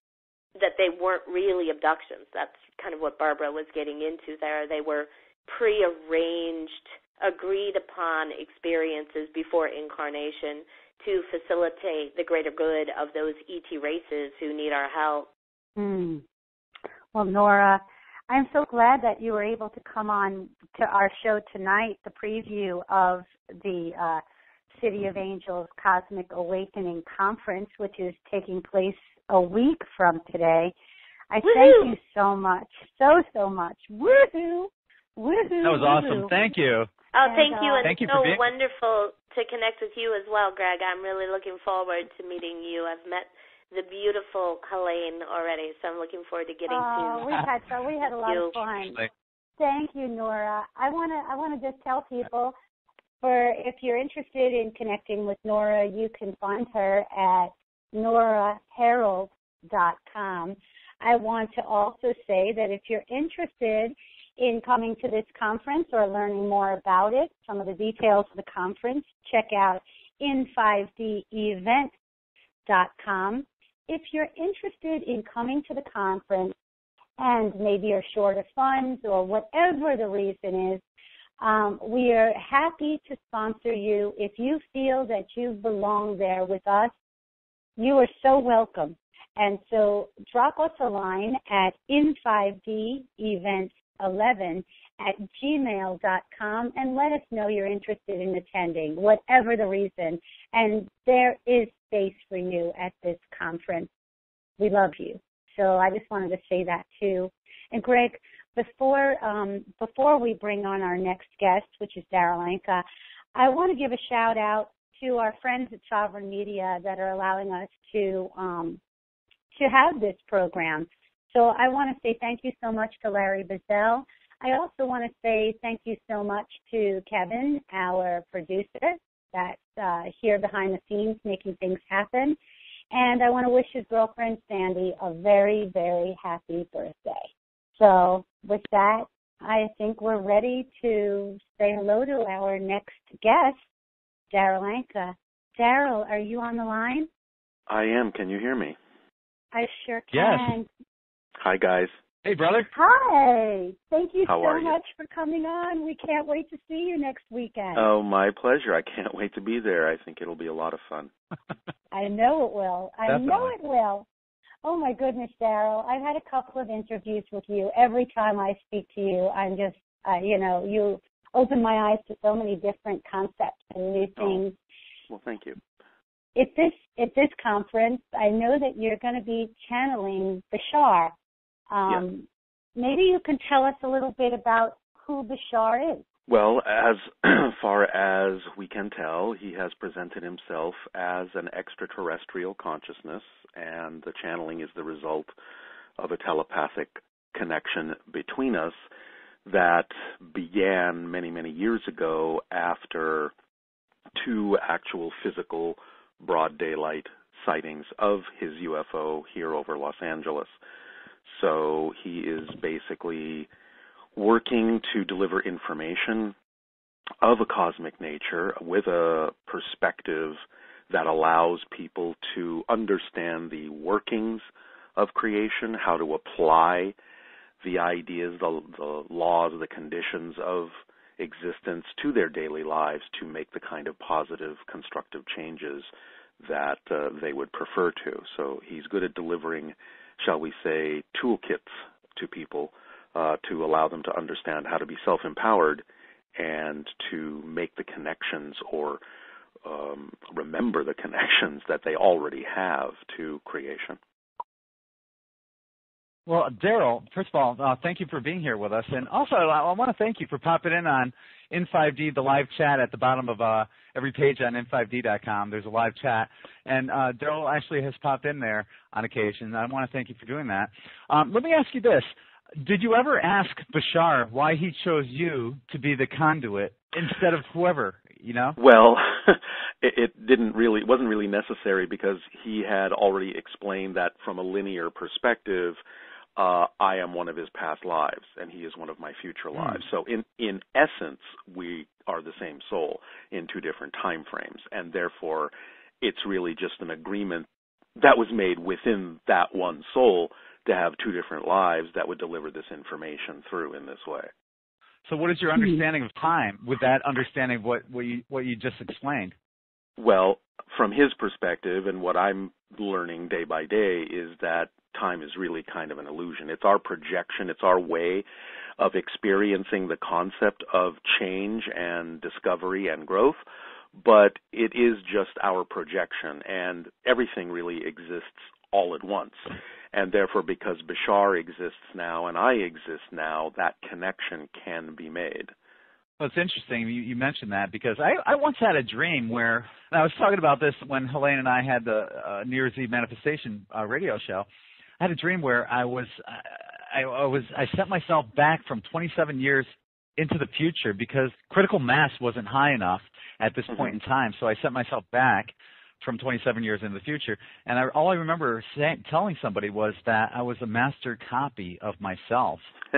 Speaker 6: that they weren't really abductions. That's kind of what Barbara was getting into there. They were prearranged, agreed upon experiences before incarnation to facilitate the greater good of those ET races who need our help.
Speaker 1: Mm. Well, Nora, I'm so glad that you were able to come on to our show tonight, the preview of the uh, City of Angels Cosmic Awakening Conference, which is taking place a week from today. I
Speaker 6: Woo-hoo!
Speaker 1: thank you so much, so so much. Woohoo! Woohoo!
Speaker 2: That was awesome. Thank you.
Speaker 6: Oh, thank you, and
Speaker 2: Thank you
Speaker 6: so
Speaker 2: for being-
Speaker 6: wonderful to connect with you as well, Gregg. I'm really looking forward to meeting you. I've met the beautiful Helane already, so I'm looking forward to getting
Speaker 1: Oh,
Speaker 6: to
Speaker 1: we had so we had a lot
Speaker 6: you.
Speaker 1: of fun. Thank you, Nora. I want to I want to just tell people for if you're interested in connecting with Nora, you can find her at noraherold.com. I want to also say that if you're interested in coming to this conference or learning more about it, some of the details of the conference, check out in5devents.com. If you're interested in coming to the conference and maybe you're short of funds or whatever the reason is, um, we are happy to sponsor you. If you feel that you belong there with us, you are so welcome. And so drop us a line at in5devents11 at gmail.com and let us know you're interested in attending, whatever the reason. And there is space for you at this conference. We love you. So I just wanted to say that too. And Gregg, before um, before we bring on our next guest, which is Darryl Anka, I want to give a shout out to our friends at Sovereign Media that are allowing us to um, to have this program. So I want to say thank you so much to Larry Bazell. I also want to say thank you so much to Kevin, our producer, that's uh, here behind the scenes making things happen. And I want to wish his girlfriend Sandy a very, very happy birthday. So with that, I think we're ready to say hello to our next guest, Darryl Anka. Darryl, are you on the line?
Speaker 7: I am. Can you hear me?
Speaker 1: I sure can.
Speaker 2: Yes.
Speaker 1: Can.
Speaker 7: Hi, guys.
Speaker 2: Hey, brother.
Speaker 1: Hi. Thank you
Speaker 7: How
Speaker 1: so
Speaker 7: are you?
Speaker 1: much for coming on. We can't wait to see you next weekend.
Speaker 7: Oh, my pleasure. I can't wait to be there. I think it'll be a lot of fun.
Speaker 1: I know it will. I know it will. Oh my goodness, Darryl. I've had a couple of interviews with you. Every time I speak to you, I'm just, uh, you know, you open my eyes to so many different concepts and new
Speaker 7: Oh.
Speaker 1: things.
Speaker 7: Well, thank you.
Speaker 1: At this at this conference, I know that you're going to be channeling Bashar. Um, Maybe you can tell us a little bit about who Bashar is.
Speaker 7: Well, as far as we can tell, he has presented himself as an extraterrestrial consciousness, and the channeling is the result of a telepathic connection between us that began many, many years ago after two actual physical broad daylight sightings of his UFO here over Los Angeles. So he is basically working to deliver information of a cosmic nature with a perspective that allows people to understand the workings of creation, how to apply the ideas, the, the laws, the conditions of existence to their daily lives to make the kind of positive, constructive changes that uh, they would prefer to. So he's good at delivering, shall we say, toolkits to people uh, to allow them to understand how to be self-empowered and to make the connections or um, remember the connections that they already have to creation.
Speaker 2: Well, Darryl, first of all, uh, thank you for being here with us, and also I, I want to thank you for popping in on In5D, the live chat at the bottom of uh, every page on in5d.com. There's a live chat, and uh, Darryl actually has popped in there on occasion. I want to thank you for doing that. Um, let me ask you this: Did you ever ask Bashar why he chose you to be the conduit instead of whoever? You know?
Speaker 7: Well, it, it didn't really, it wasn't really necessary because he had already explained that from a linear perspective, uh, I am one of his past lives, and he is one of my future
Speaker 2: Mm.
Speaker 7: lives. So, in in essence, we are the same soul in two different time frames, and therefore, it's really just an agreement that was made within that one soul to have two different lives that would deliver this information through in this way.
Speaker 2: So, what is your understanding of time with that understanding of what what you what you just explained?
Speaker 7: Well, from his perspective, and what I'm learning day by day is that time is really kind of an illusion. It's our projection, it's our way of experiencing the concept of change and discovery and growth, but it is just our projection, and everything really exists all at once. And therefore, because Bashar exists now and I exist now, that connection can be made.
Speaker 2: Well, it's interesting you, you mentioned that because I, I once had a dream where I was talking about this when Helane and I had the uh, New Year's Eve manifestation uh, radio show. I had a dream where I was I, I was I set myself back from 27 years into the future because critical mass wasn't high enough at this point in time. So I set myself back from 27 years into the future, and I, all I remember saying, telling somebody was that I was a master copy of myself.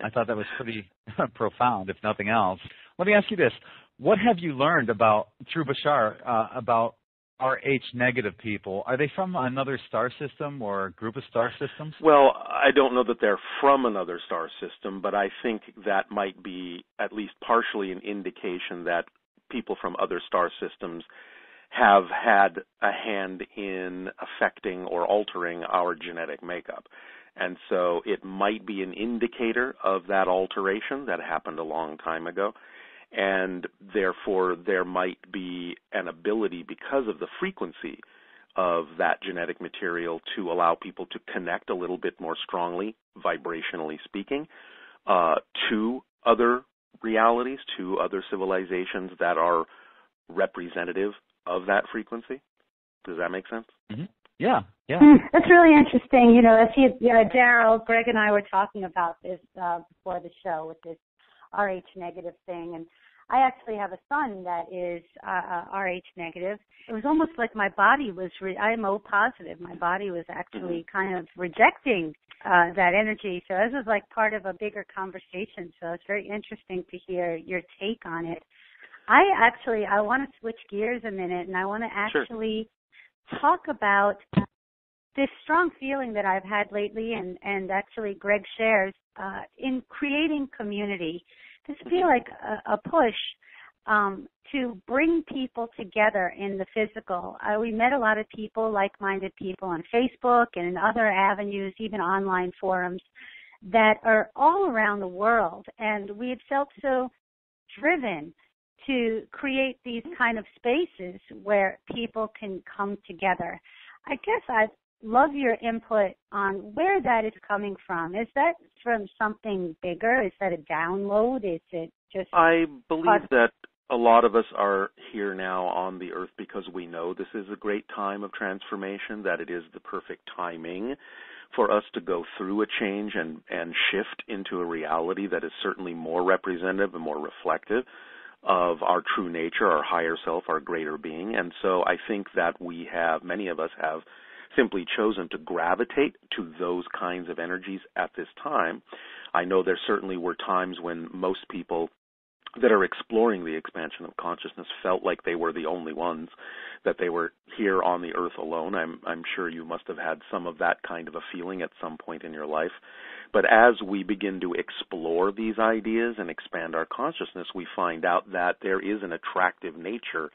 Speaker 2: I thought that was pretty profound, if nothing else. Let me ask you this: What have you learned about through Bashar uh, about RH negative people? Are they from another star system or group of star systems?
Speaker 7: Well, I don't know that they're from another star system, but I think that might be at least partially an indication that people from other star systems have had a hand in affecting or altering our genetic makeup. And so it might be an indicator of that alteration that happened a long time ago. And therefore, there might be an ability because of the frequency of that genetic material to allow people to connect a little bit more strongly, vibrationally speaking, uh, to other realities, to other civilizations that are representative of that frequency. Does that make sense?
Speaker 2: Mm-hmm. Yeah, yeah.
Speaker 1: Mm, That's really interesting. You know, as you, you know, Darryl, Gregg, and I were talking about this uh, before the show with this RH negative thing, and I actually have a son that is uh, uh, RH negative. It was almost like my body was. Re- I'm O positive. My body was actually kind of rejecting uh, that energy. So this is like part of a bigger conversation. So it's very interesting to hear your take on it. I actually I want to switch gears a minute, and I want to
Speaker 7: Sure.
Speaker 1: actually talk about this strong feeling that I've had lately, and and actually Gregg shares uh, in creating community. This feel like a, a push um, to bring people together in the physical. Uh, we met a lot of people, like-minded people, on Facebook and in other avenues, even online forums, that are all around the world, and we had felt so driven to create these kind of spaces where people can come together. I guess I'd love your input on where that is coming from. Is that from something bigger? Is that a download? Is it just
Speaker 7: I believe that a lot of us are here now on the earth because we know this is a great time of transformation, that it is the perfect timing for us to go through a change and, and shift into a reality that is certainly more representative and more reflective of our true nature, our higher self, our greater being. And so I think that we have, many of us have simply chosen to gravitate to those kinds of energies at this time. I know there certainly were times when most people that are exploring the expansion of consciousness felt like they were the only ones that they were here on the earth alone i'm i'm sure you must have had some of that kind of a feeling at some point in your life but as we begin to explore these ideas and expand our consciousness we find out that there is an attractive nature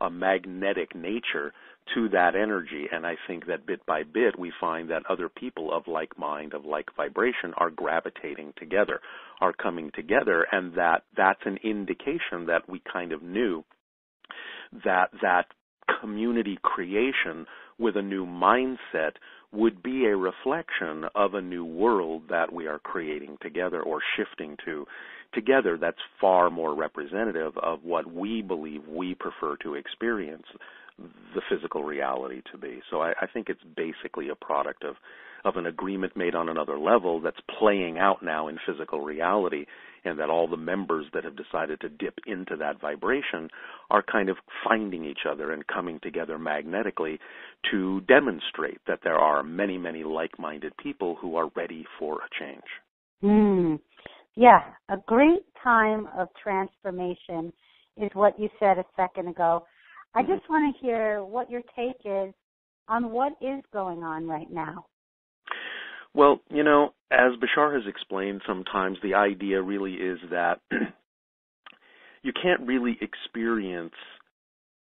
Speaker 7: a magnetic nature to that energy. And i think that bit by bit we find that other people of like mind of like vibration are gravitating together are coming together. And that that's an indication that we kind of knew that that community creation with a new mindset would be a reflection of a new world that we are creating together or shifting to together that's far more representative of what we believe we prefer to experience the physical reality to be. So I, I think it's basically a product of of an agreement made on another level that's playing out now in physical reality and that all the members that have decided to dip into that vibration are kind of finding each other and coming together magnetically to demonstrate that there are many, many like-minded people who are ready for a change.
Speaker 1: Mm. Yeah, a great time of transformation is what you said a second ago. I
Speaker 7: Mm-hmm.
Speaker 1: just want to hear what your take is on what is going on right now.
Speaker 7: Well, you know, as Bashar has explained sometimes, the idea really is that you can't really experience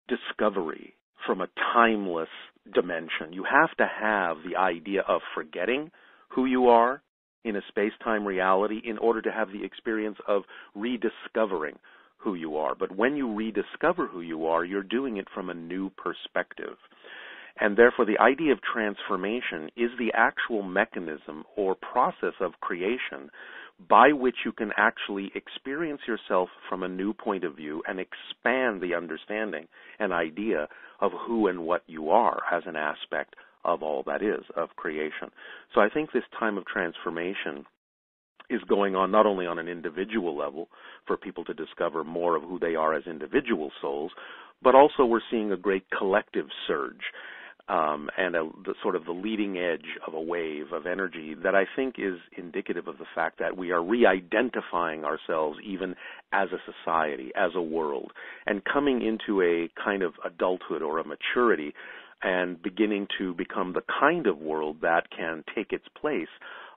Speaker 7: discovery from a timeless dimension. You have to have the idea of forgetting who you are in a space-time reality in order to have the experience of rediscovering who you are. But when you rediscover who you are, you're doing it from a new perspective. And therefore, the idea of transformation is the actual mechanism or process of creation by which you can actually experience yourself from a new point of view and expand the understanding and idea of who and what you are as an aspect of all that is, of creation. So I think this time of transformation is going on not only on an individual level for people to discover more of who they are as individual souls, but also we're seeing a great collective surge um, and a, the sort of the leading edge of a wave of energy that I think is indicative of the fact that we are re-identifying ourselves even as a society, as a world, and coming into a kind of adulthood or a maturity and beginning to become the kind of world that can take its place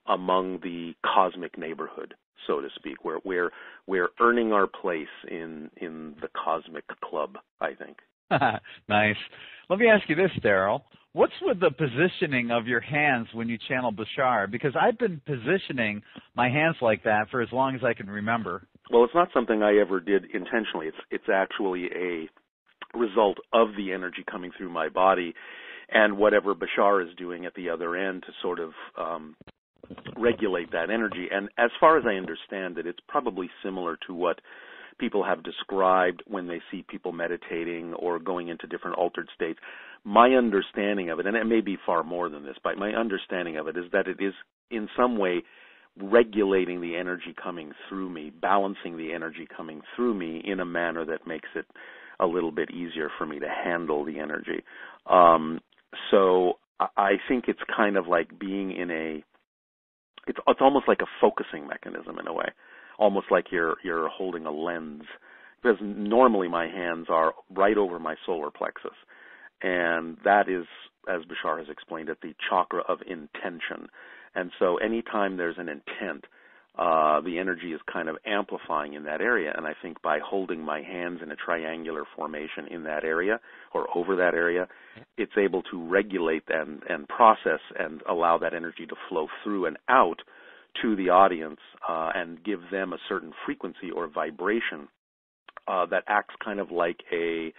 Speaker 7: among the cosmic neighborhood, so to speak, where we're we're earning our place in in the cosmic club, I think.
Speaker 2: nice. Let me ask you this, Darryl. What's with the positioning of your hands when you channel Bashar? Because I've been positioning my hands like that for as long as I can remember.
Speaker 7: Well, it's not something I ever did intentionally. It's it's actually a result of the energy coming through my body and whatever Bashar is doing at the other end to sort of um, regulate that energy. And as far as I understand it, it's probably similar to what people have described when they see people meditating or going into different altered states. My understanding of it, and it may be far more than this, but my understanding of it is that it is in some way regulating the energy coming through me, balancing the energy coming through me in a manner that makes it a little bit easier for me to handle the energy. Um, so I think it's kind of like being in a it's it's almost like a focusing mechanism in a way, almost like you're you're holding a lens. Because normally my hands are right over my solar plexus, and that is, as Bashar has explained it, the chakra of intention. And so anytime there's an intent, uh, the energy is kind of amplifying in that area. And I think by holding my hands in a triangular formation in that area or over that area, it's able to regulate and, and process and allow that energy to flow through and out to the audience uh, and give them a certain frequency or vibration uh, that acts kind of like a,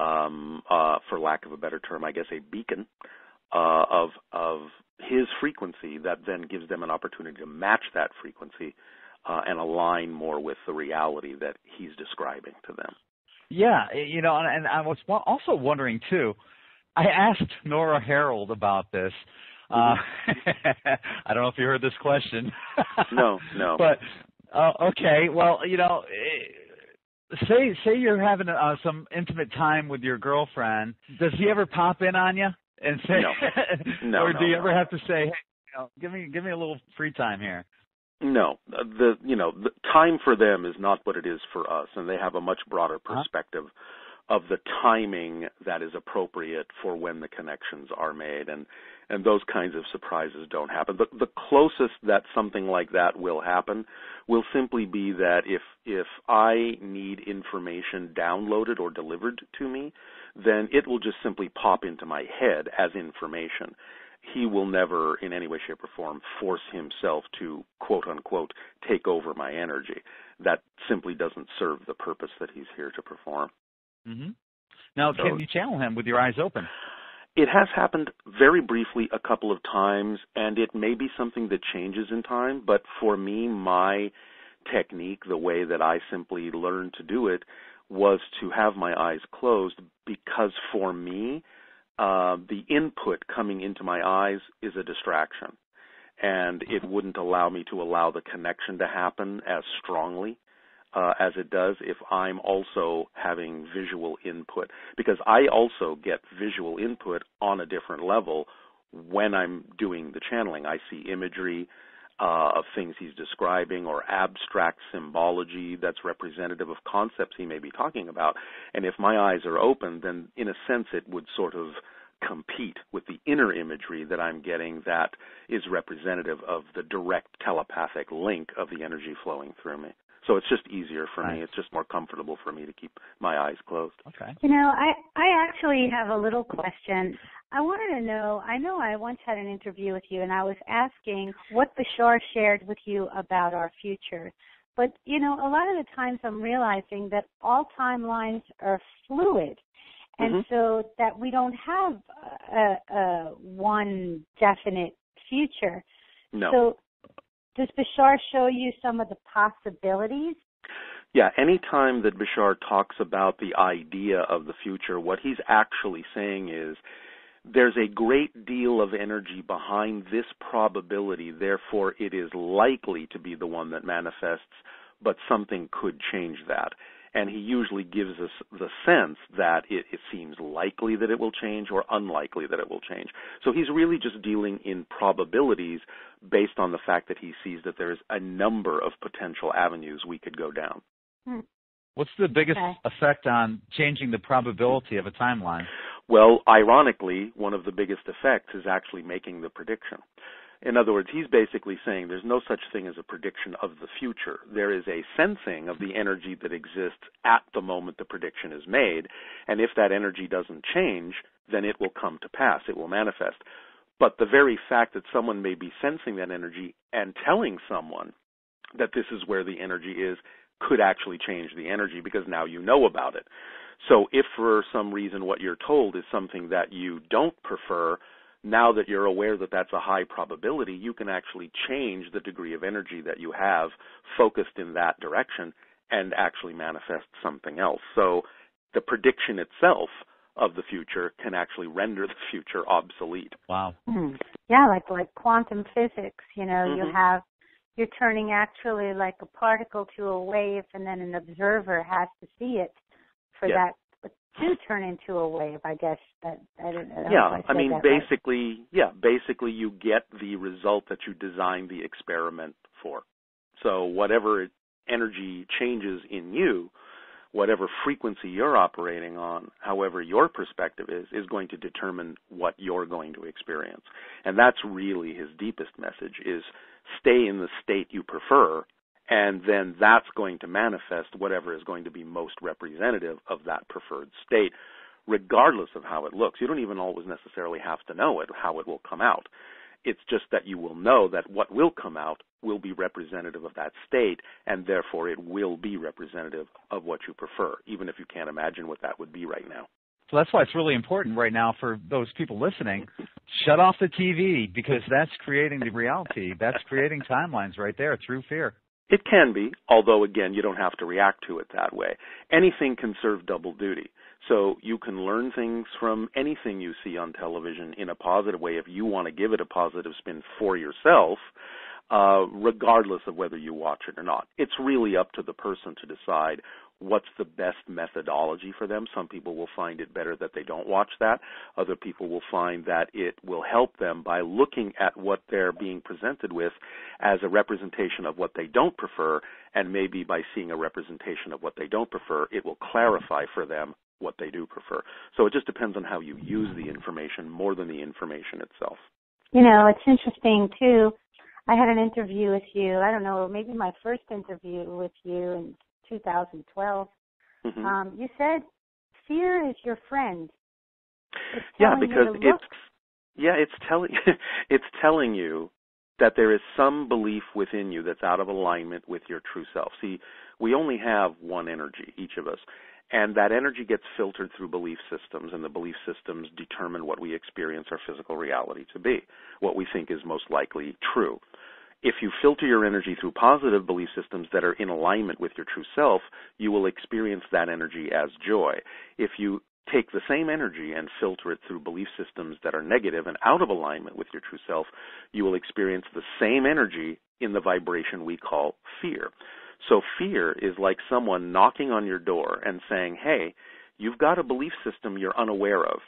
Speaker 7: um, uh, for lack of a better term, I guess a beacon uh, of of his frequency that then gives them an opportunity to match that frequency uh, and align more with the reality that he's describing to them.
Speaker 2: Yeah, you know, and, I was also wondering too. I asked Nora Herold about this. Uh, I don't know if you heard this question.
Speaker 7: No, no.
Speaker 2: But uh, okay, well, you know, eh, say say you're having uh, some intimate time with your girlfriend. Does he ever pop in on you and say,
Speaker 7: No. No,
Speaker 2: or
Speaker 7: no,
Speaker 2: do you
Speaker 7: no.
Speaker 2: ever have to say, hey, you know, give me give me a little free time here?
Speaker 7: No, Uh, the you know the time for them is not what it is for us, and they have a much broader
Speaker 2: Uh-huh.
Speaker 7: perspective of the timing that is appropriate for when the connections are made, and and those kinds of surprises don't happen. The the closest that something like that will happen will simply be that if if I need information downloaded or delivered to me, then it will just simply pop into my head as information he will never in any way shape or form force himself to quote unquote take over my energy that simply doesn't serve the purpose that he's here to perform
Speaker 2: Mm-hmm. Now,
Speaker 7: So-
Speaker 2: can you channel him with your eyes open?
Speaker 7: It has happened very briefly a couple of times and it may be something that changes in time but for me my technique the way that i simply learned to do it was to have my eyes closed because for me uh, the input coming into my eyes is a distraction and it wouldn't allow me to allow the connection to happen as strongly uh, as it does if I'm also having visual input because I also get visual input on a different level when I'm doing the channeling. I see imagery uh, of things he's describing or abstract symbology that's representative of concepts he may be talking about. And if my eyes are open, then in a sense it would sort of compete with the inner imagery that I'm getting that is representative of the direct telepathic link of the energy flowing through me. So it's just easier for
Speaker 2: nice.
Speaker 7: me. It's just more comfortable for me to keep my eyes closed.
Speaker 2: Okay.
Speaker 1: You know, I I actually have a little question. I wanted to know. I know I once had an interview with you, and I was asking what Bashar shared with you about our future. But you know, a lot of the times I'm realizing that all timelines are fluid, and
Speaker 7: mm-hmm.
Speaker 1: so that we don't have a, a one definite future.
Speaker 7: No.
Speaker 1: So does Bashar show you some of the possibilities?
Speaker 7: Yeah, anytime that Bashar talks about the idea of the future, what he's actually saying is there's a great deal of energy behind this probability, therefore it is likely to be the one that manifests, but something could change that and he usually gives us the sense that it, it, seems likely that it will change or unlikely that it will change. So he's really just dealing in probabilities based on the fact that he sees that there's a number of potential avenues we could go down.
Speaker 1: Hmm.
Speaker 2: What's the biggest
Speaker 1: okay.
Speaker 2: effect on changing the probability of a timeline?
Speaker 7: Well, ironically, one of the biggest effects is actually making the prediction. In other words, he's basically saying there's no such thing as a prediction of the future. There is a sensing of the energy that exists at the moment the prediction is made, and if that energy doesn't change, then it will come to pass, it will manifest. But the very fact that someone may be sensing that energy and telling someone that this is where the energy is could actually change the energy because now you know about it. So if for some reason what you're told is something that you don't prefer, now that you're aware that that's a high probability, you can actually change the degree of energy that you have focused in that direction and actually manifest something else. So the prediction itself of the future can actually render the future obsolete.
Speaker 2: Wow.
Speaker 1: Mm-hmm. Yeah, like like quantum physics, you know,
Speaker 7: mm-hmm.
Speaker 1: you have you're turning actually like a particle to a wave and then an observer has to see it for
Speaker 7: yes.
Speaker 1: that do turn into a wave, I guess. That I don't, I don't
Speaker 7: yeah,
Speaker 1: I,
Speaker 7: I mean, basically,
Speaker 1: right.
Speaker 7: yeah, basically, you get the result that you designed the experiment for. So whatever energy changes in you, whatever frequency you're operating on, however your perspective is, is going to determine what you're going to experience. And that's really his deepest message: is stay in the state you prefer and then that's going to manifest whatever is going to be most representative of that preferred state, regardless of how it looks. You don't even always necessarily have to know it, how it will come out. It's just that you will know that what will come out will be representative of that state, and therefore it will be representative of what you prefer, even if you can't imagine what that would be right now.
Speaker 2: So that's why it's really important right now for those people listening. Shut off the TV because that's creating the reality. That's creating timelines right there through fear.
Speaker 7: It can be, although again, you don't have to react to it that way. Anything can serve double duty. So you can learn things from anything you see on television in a positive way if you want to give it a positive spin for yourself, uh, regardless of whether you watch it or not. It's really up to the person to decide what's the best methodology for them. Some people will find it better that they don't watch that. Other people will find that it will help them by looking at what they're being presented with as a representation of what they don't prefer, and maybe by seeing a representation of what they don't prefer, it will clarify for them what they do prefer. So it just depends on how you use the information more than the information itself.
Speaker 1: You know, it's interesting too. I had an interview with you. I don't know, maybe my first interview with you, and 2012.
Speaker 7: Mm-hmm.
Speaker 1: Um, you said fear is your friend.
Speaker 7: yeah, because
Speaker 1: it's
Speaker 7: yeah, it's telling it's telling you that there is some belief within you that's out of alignment with your true self. See, we only have one energy, each of us. And that energy gets filtered through belief systems, and the belief systems determine what we experience our physical reality to be, what we think is most likely true if you filter your energy through positive belief systems that are in alignment with your true self, you will experience that energy as joy. If you take the same energy and filter it through belief systems that are negative and out of alignment with your true self, you will experience the same energy in the vibration we call fear. So fear is like someone knocking on your door and saying, hey, you've got a belief system you're unaware of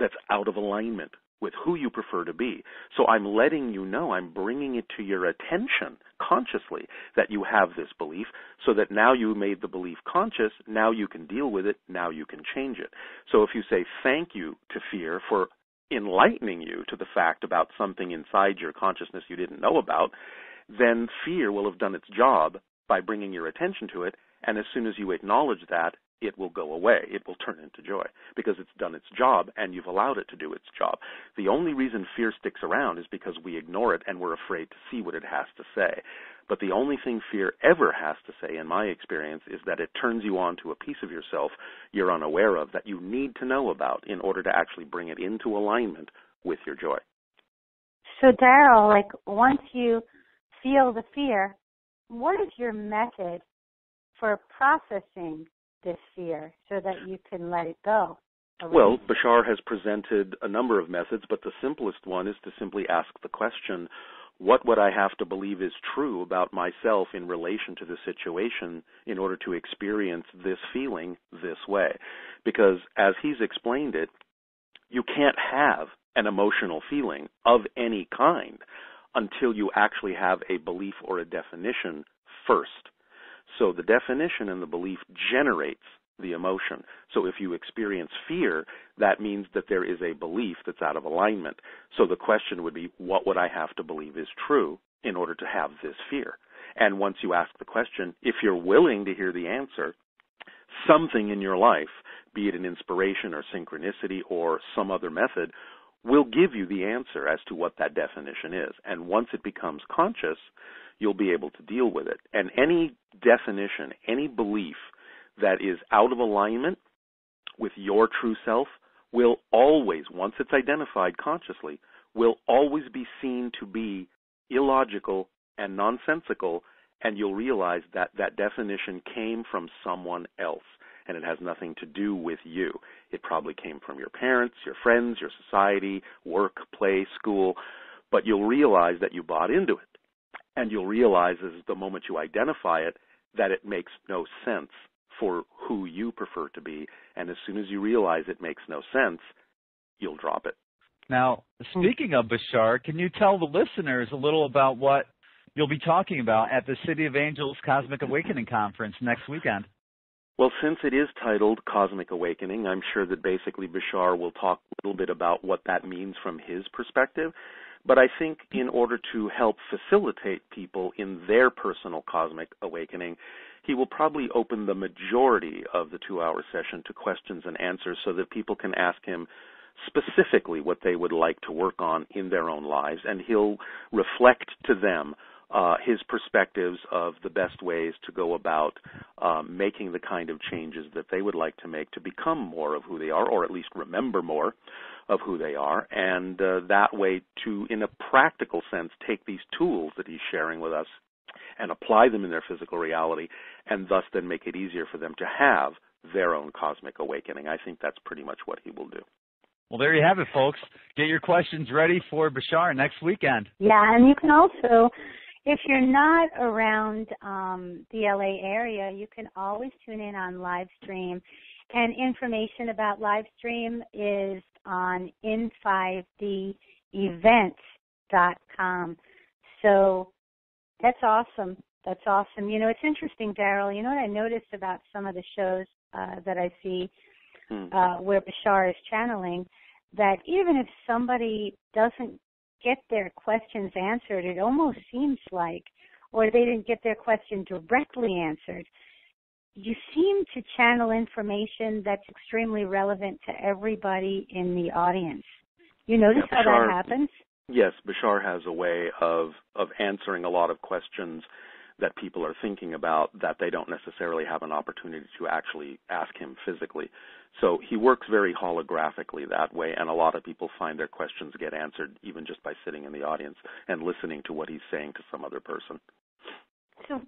Speaker 7: that's out of alignment with who you prefer to be. So I'm letting you know, I'm bringing it to your attention consciously that you have this belief so that now you made the belief conscious, now you can deal with it, now you can change it. So if you say thank you to fear for enlightening you to the fact about something inside your consciousness you didn't know about, then fear will have done its job by bringing your attention to it. And as soon as you acknowledge that, it will go away. It will turn into joy because it's done its job and you've allowed it to do its job. The only reason fear sticks around is because we ignore it and we're afraid to see what it has to say. But the only thing fear ever has to say, in my experience, is that it turns you on to a piece of yourself you're unaware of that you need to know about in order to actually bring it into alignment with your joy.
Speaker 1: So, Darryl, like once you feel the fear, what is your method for processing this fear so that you can let it go?
Speaker 7: Well, Bashar has presented a number of methods, but the simplest one is to simply ask the question, what would I have to believe is true about myself in relation to the situation in order to experience this feeling this way? Because as he's explained it, you can't have an emotional feeling of any kind until you actually have a belief or a definition first. So the definition and the belief generates the emotion. So if you experience fear, that means that there is a belief that's out of alignment. So the question would be, what would I have to believe is true in order to have this fear? And once you ask the question, if you're willing to hear the answer, something in your life, be it an inspiration or synchronicity or some other method, will give you the answer as to what that definition is. And once it becomes conscious, you'll be able to deal with it. And any definition, any belief that is out of alignment with your true self will always, once it's identified consciously, will always be seen to be illogical and nonsensical, and you'll realize that that definition came from someone else and it has nothing to do with you. It probably came from your parents, your friends, your society, work, play, school, but you'll realize that you bought into it. And you'll realize as the moment you identify it that it makes no sense for who you prefer to be. And as soon as you realize it makes no sense, you'll drop it.
Speaker 2: Now, speaking of Bashar, can you tell the listeners a little about what you'll be talking about at the City of Angels Cosmic Awakening Conference next weekend?
Speaker 7: Well, since it is titled Cosmic Awakening, I'm sure that basically Bashar will talk a little bit about what that means from his perspective. But I think in order to help facilitate people in their personal cosmic awakening, he will probably open the majority of the two hour session to questions and answers so that people can ask him specifically what they would like to work on in their own lives, and he'll reflect to them uh, his perspectives of the best ways to go about uh, making the kind of changes that they would like to make to become more of who they are, or at least remember more of who they are, and uh, that way to, in a practical sense, take these tools that he's sharing with us and apply them in their physical reality, and thus then make it easier for them to have their own cosmic awakening. I think that's pretty much what he will do.
Speaker 2: Well, there you have it, folks. Get your questions ready for Bashar next weekend.
Speaker 1: Yeah, and you can also if you're not around um, the LA area, you can always tune in on live stream. And information about live stream is on in5devents.com. So that's awesome. That's awesome. You know, it's interesting, Darryl. You know what I noticed about some of the shows uh, that I see hmm. uh, where Bashar is channeling? That even if somebody doesn't get their questions answered, it almost seems like, or they didn't get their question directly answered, you seem to channel information that's extremely relevant to everybody in the audience. You notice yeah, how that happens?
Speaker 7: Yes, Bashar has a way of of answering a lot of questions that people are thinking about that they don't necessarily have an opportunity to actually ask him physically. So he works very holographically that way, and a lot of people find their questions get answered even just by sitting in the audience and listening to what he's saying to some other person.
Speaker 1: So,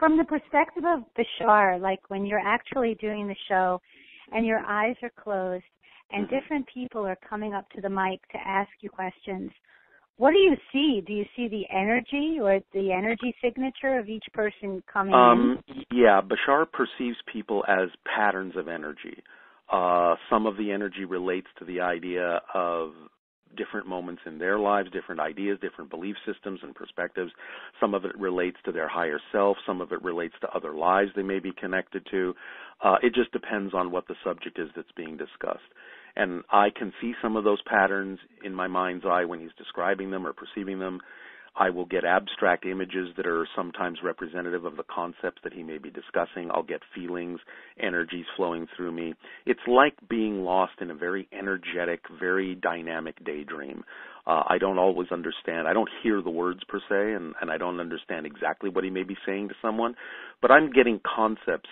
Speaker 1: from the perspective of Bashar, like when you're actually doing the show and your eyes are closed, and
Speaker 7: Mm-hmm.
Speaker 1: different people are coming up to the mic to ask you questions. What do you see? Do you see the energy or the energy signature of each person coming
Speaker 7: Um, yeah, Bashar perceives people as patterns of energy. Uh, some of the energy relates to the idea of different moments in their lives, different ideas, different belief systems and perspectives. Some of it relates to their higher self. Some of it relates to other lives they may be connected to. Uh, it just depends on what the subject is that's being discussed. And I can see some of those patterns in my mind's eye when he's describing them or perceiving them. I will get abstract images that are sometimes representative of the concepts that he may be discussing. I'll get feelings, energies flowing through me. It's like being lost in a very energetic, very dynamic daydream. Uh, I don't always understand. I don't hear the words per se, and, and I don't understand exactly what he may be saying to someone, but I'm getting concepts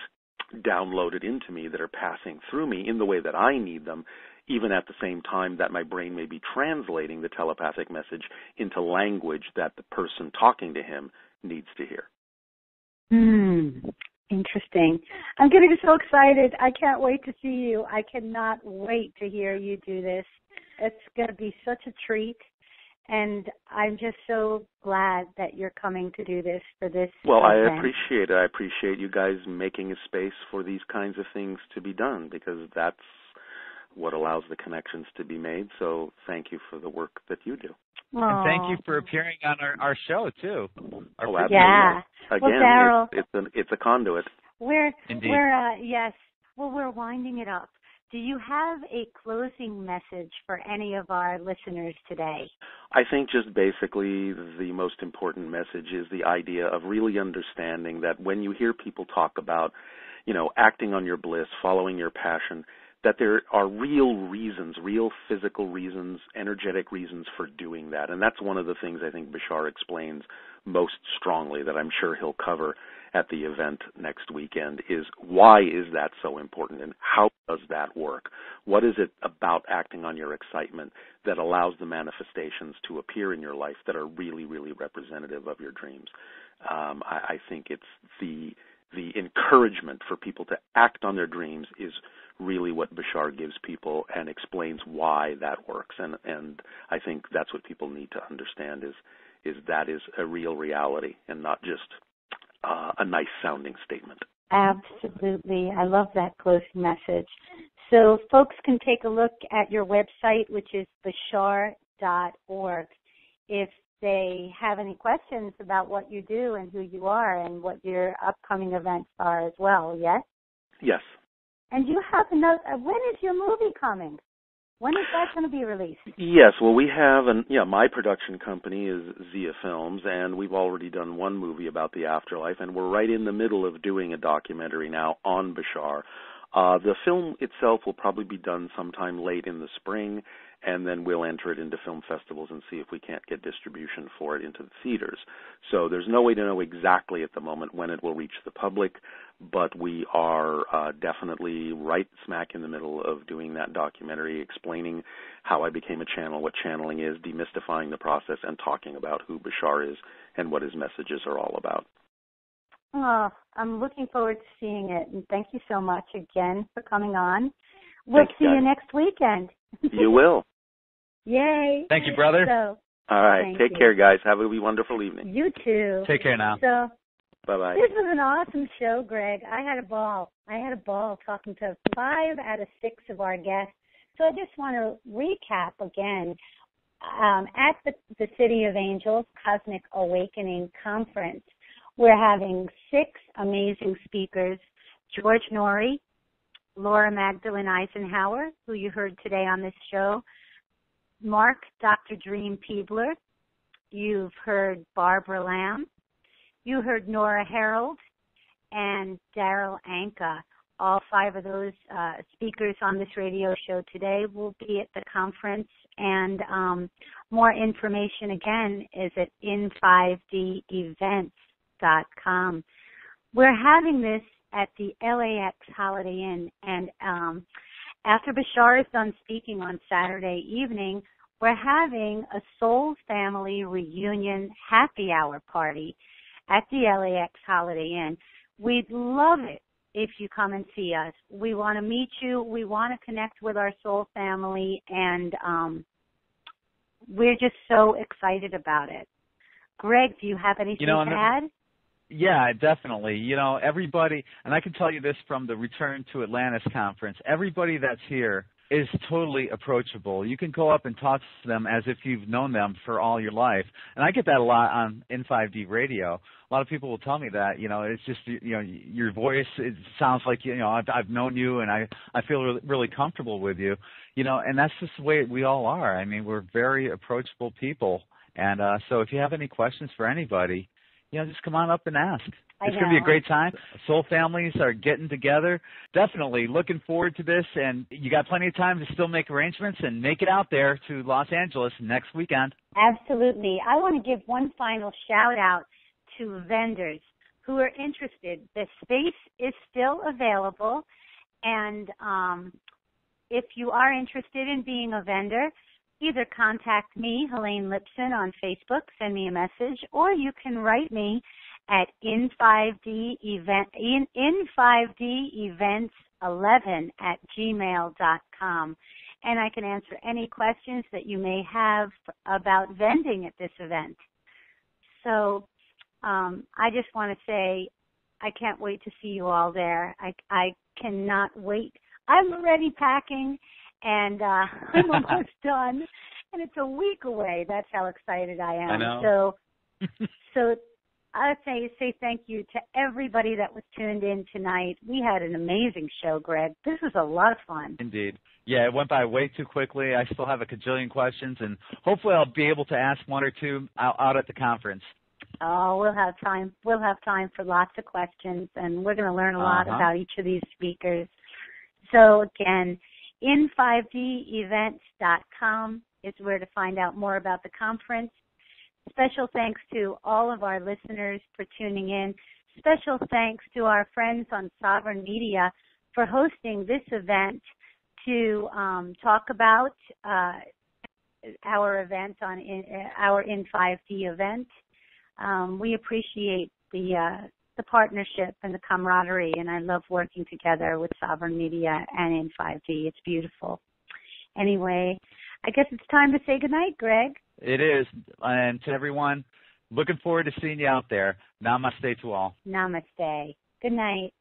Speaker 7: downloaded into me that are passing through me in the way that I need them, even at the same time that my brain may be translating the telepathic message into language that the person talking to him needs to hear.
Speaker 1: Hmm. Interesting. I'm getting so excited. I can't wait to see you. I cannot wait to hear you do this. It's going to be such a treat. And I'm just so glad that you're coming to do this for this.
Speaker 7: Well, I appreciate it. I appreciate you guys making a space for these kinds of things to be done because that's what allows the connections to be made. So thank you for the work that you do.
Speaker 2: And thank you for appearing on our, our show too. Our
Speaker 7: Oh.
Speaker 1: Yeah.
Speaker 7: Again,
Speaker 1: Well, Darryl-
Speaker 7: it's, it's, an, it's a conduit.
Speaker 1: We're
Speaker 2: Indeed.
Speaker 1: we're uh, yes. Well, we're winding it up. Do you have a closing message for any of our listeners today?
Speaker 7: I think just basically the most important message is the idea of really understanding that when you hear people talk about, you know, acting on your bliss, following your passion, that there are real reasons, real physical reasons, energetic reasons for doing that. And that's one of the things I think Bashar explains most strongly that I'm sure he'll cover at the event next weekend is why is that so important and how does that work? What is it about acting on your excitement that allows the manifestations to appear in your life that are really, really representative of your dreams? Um, I, I think it's the the encouragement for people to act on their dreams is really what Bashar gives people and explains why that works. And and I think that's what people need to understand is is that is a real reality and not just uh, a nice sounding statement.
Speaker 1: Absolutely. I love that closing message. So folks can take a look at your website, which is bashar.org. If they have any questions about what you do and who you are and what your upcoming events are as well, yes?
Speaker 7: Yes.
Speaker 1: And you have another, uh, when is your movie coming? When is that going to be released?
Speaker 7: Yes, well, we have, an yeah, my production company is Zia Films, and we've already done one movie about the afterlife, and we're right in the middle of doing a documentary now on Bashar. Uh, the film itself will probably be done sometime late in the spring, and then we'll enter it into film festivals and see if we can't get distribution for it into the theaters. So there's no way to know exactly at the moment when it will reach the public, but we are uh, definitely right smack in the middle of doing that documentary, explaining how I became a channel, what channeling is, demystifying the process, and talking about who Bashar is and what his messages are all about.
Speaker 1: Oh, I'm looking forward to seeing it, and thank you so much again for coming on. We'll
Speaker 7: Thank
Speaker 1: see
Speaker 7: you,
Speaker 1: you next weekend.
Speaker 7: You will.
Speaker 1: Yay.
Speaker 2: Thank you, brother.
Speaker 1: So,
Speaker 7: All right. Take
Speaker 1: you.
Speaker 7: care, guys. Have a wonderful evening.
Speaker 1: you too.
Speaker 2: Take care now.
Speaker 1: So,
Speaker 7: Bye bye.
Speaker 1: this was an awesome show, Gregg. I had a ball. I had a ball talking to five out of six of our guests. So I just want to recap again. Um, at the, the City of Angels Cosmic Awakening Conference, we're having six amazing speakers. George Noory, Laura Magdeline Eisenhower, who you heard today on this show, Mark Dr. Dream Peebler, you've heard Barbara Lamb, you heard Nora Herold, and Darryl Anka. All five of those uh, speakers on this radio show today will be at the conference, and um, more information again is at in5devents.com. We're having this at the LAX Holiday Inn, and um, after Bashar is done speaking on Saturday evening, we're having a Soul Family reunion happy hour party at the LAX Holiday Inn. We'd love it if you come and see us. We want to meet you. We want to connect with our soul family, and um, we're just so excited about it. Gregg, do you have anything
Speaker 2: you know,
Speaker 1: to add?
Speaker 2: Yeah, definitely. You know, everybody, and I can tell you this from the Return to Atlantis conference, everybody that's here is totally approachable. You can go up and talk to them as if you've known them for all your life. And I get that a lot on In5D radio. A lot of people will tell me that, you know, it's just you know, your voice it sounds like you know, I've I've known you and I I feel really, really comfortable with you. You know, and that's just the way we all are. I mean, we're very approachable people. And uh so if you have any questions for anybody, you know, just come on up and ask. It's going to be a great time. Soul families are getting together. Definitely looking forward to this. And you got plenty of time to still make arrangements and make it out there to Los Angeles next weekend.
Speaker 1: Absolutely. I want to give one final shout out to vendors who are interested. The space is still available. And um, if you are interested in being a vendor, either contact me, Helane Lipson, on Facebook, send me a message, or you can write me at in5d event in in5d events 11 at gmail.com and I can answer any questions that you may have about vending at this event. So um, I just want to say I can't wait to see you all there. I, I cannot wait. I'm already packing and uh, I'm almost done and it's a week away. That's how excited I am.
Speaker 2: I know.
Speaker 1: So so I say say thank you to everybody that was tuned in tonight. We had an amazing show, Gregg. This was a lot of fun.
Speaker 2: Indeed. Yeah, it went by way too quickly. I still have a cajillion questions, and hopefully I'll be able to ask one or two out, out at the conference.
Speaker 1: Oh, we'll have time. We'll have time for lots of questions, and we're going to learn a lot
Speaker 2: uh-huh.
Speaker 1: about each of these speakers. So again, in5devents.com is where to find out more about the conference. Special thanks to all of our listeners for tuning in. Special thanks to our friends on Sovereign Media for hosting this event to um, talk about uh, our event on uh, our in 5D event. Um, we appreciate the uh, the partnership and the camaraderie, and I love working together with Sovereign Media and in 5D. It's beautiful. Anyway, I guess it's time to say goodnight, Gregg.
Speaker 2: It is. And to everyone, looking forward to seeing you out there. Namaste to all.
Speaker 1: Namaste. Good night.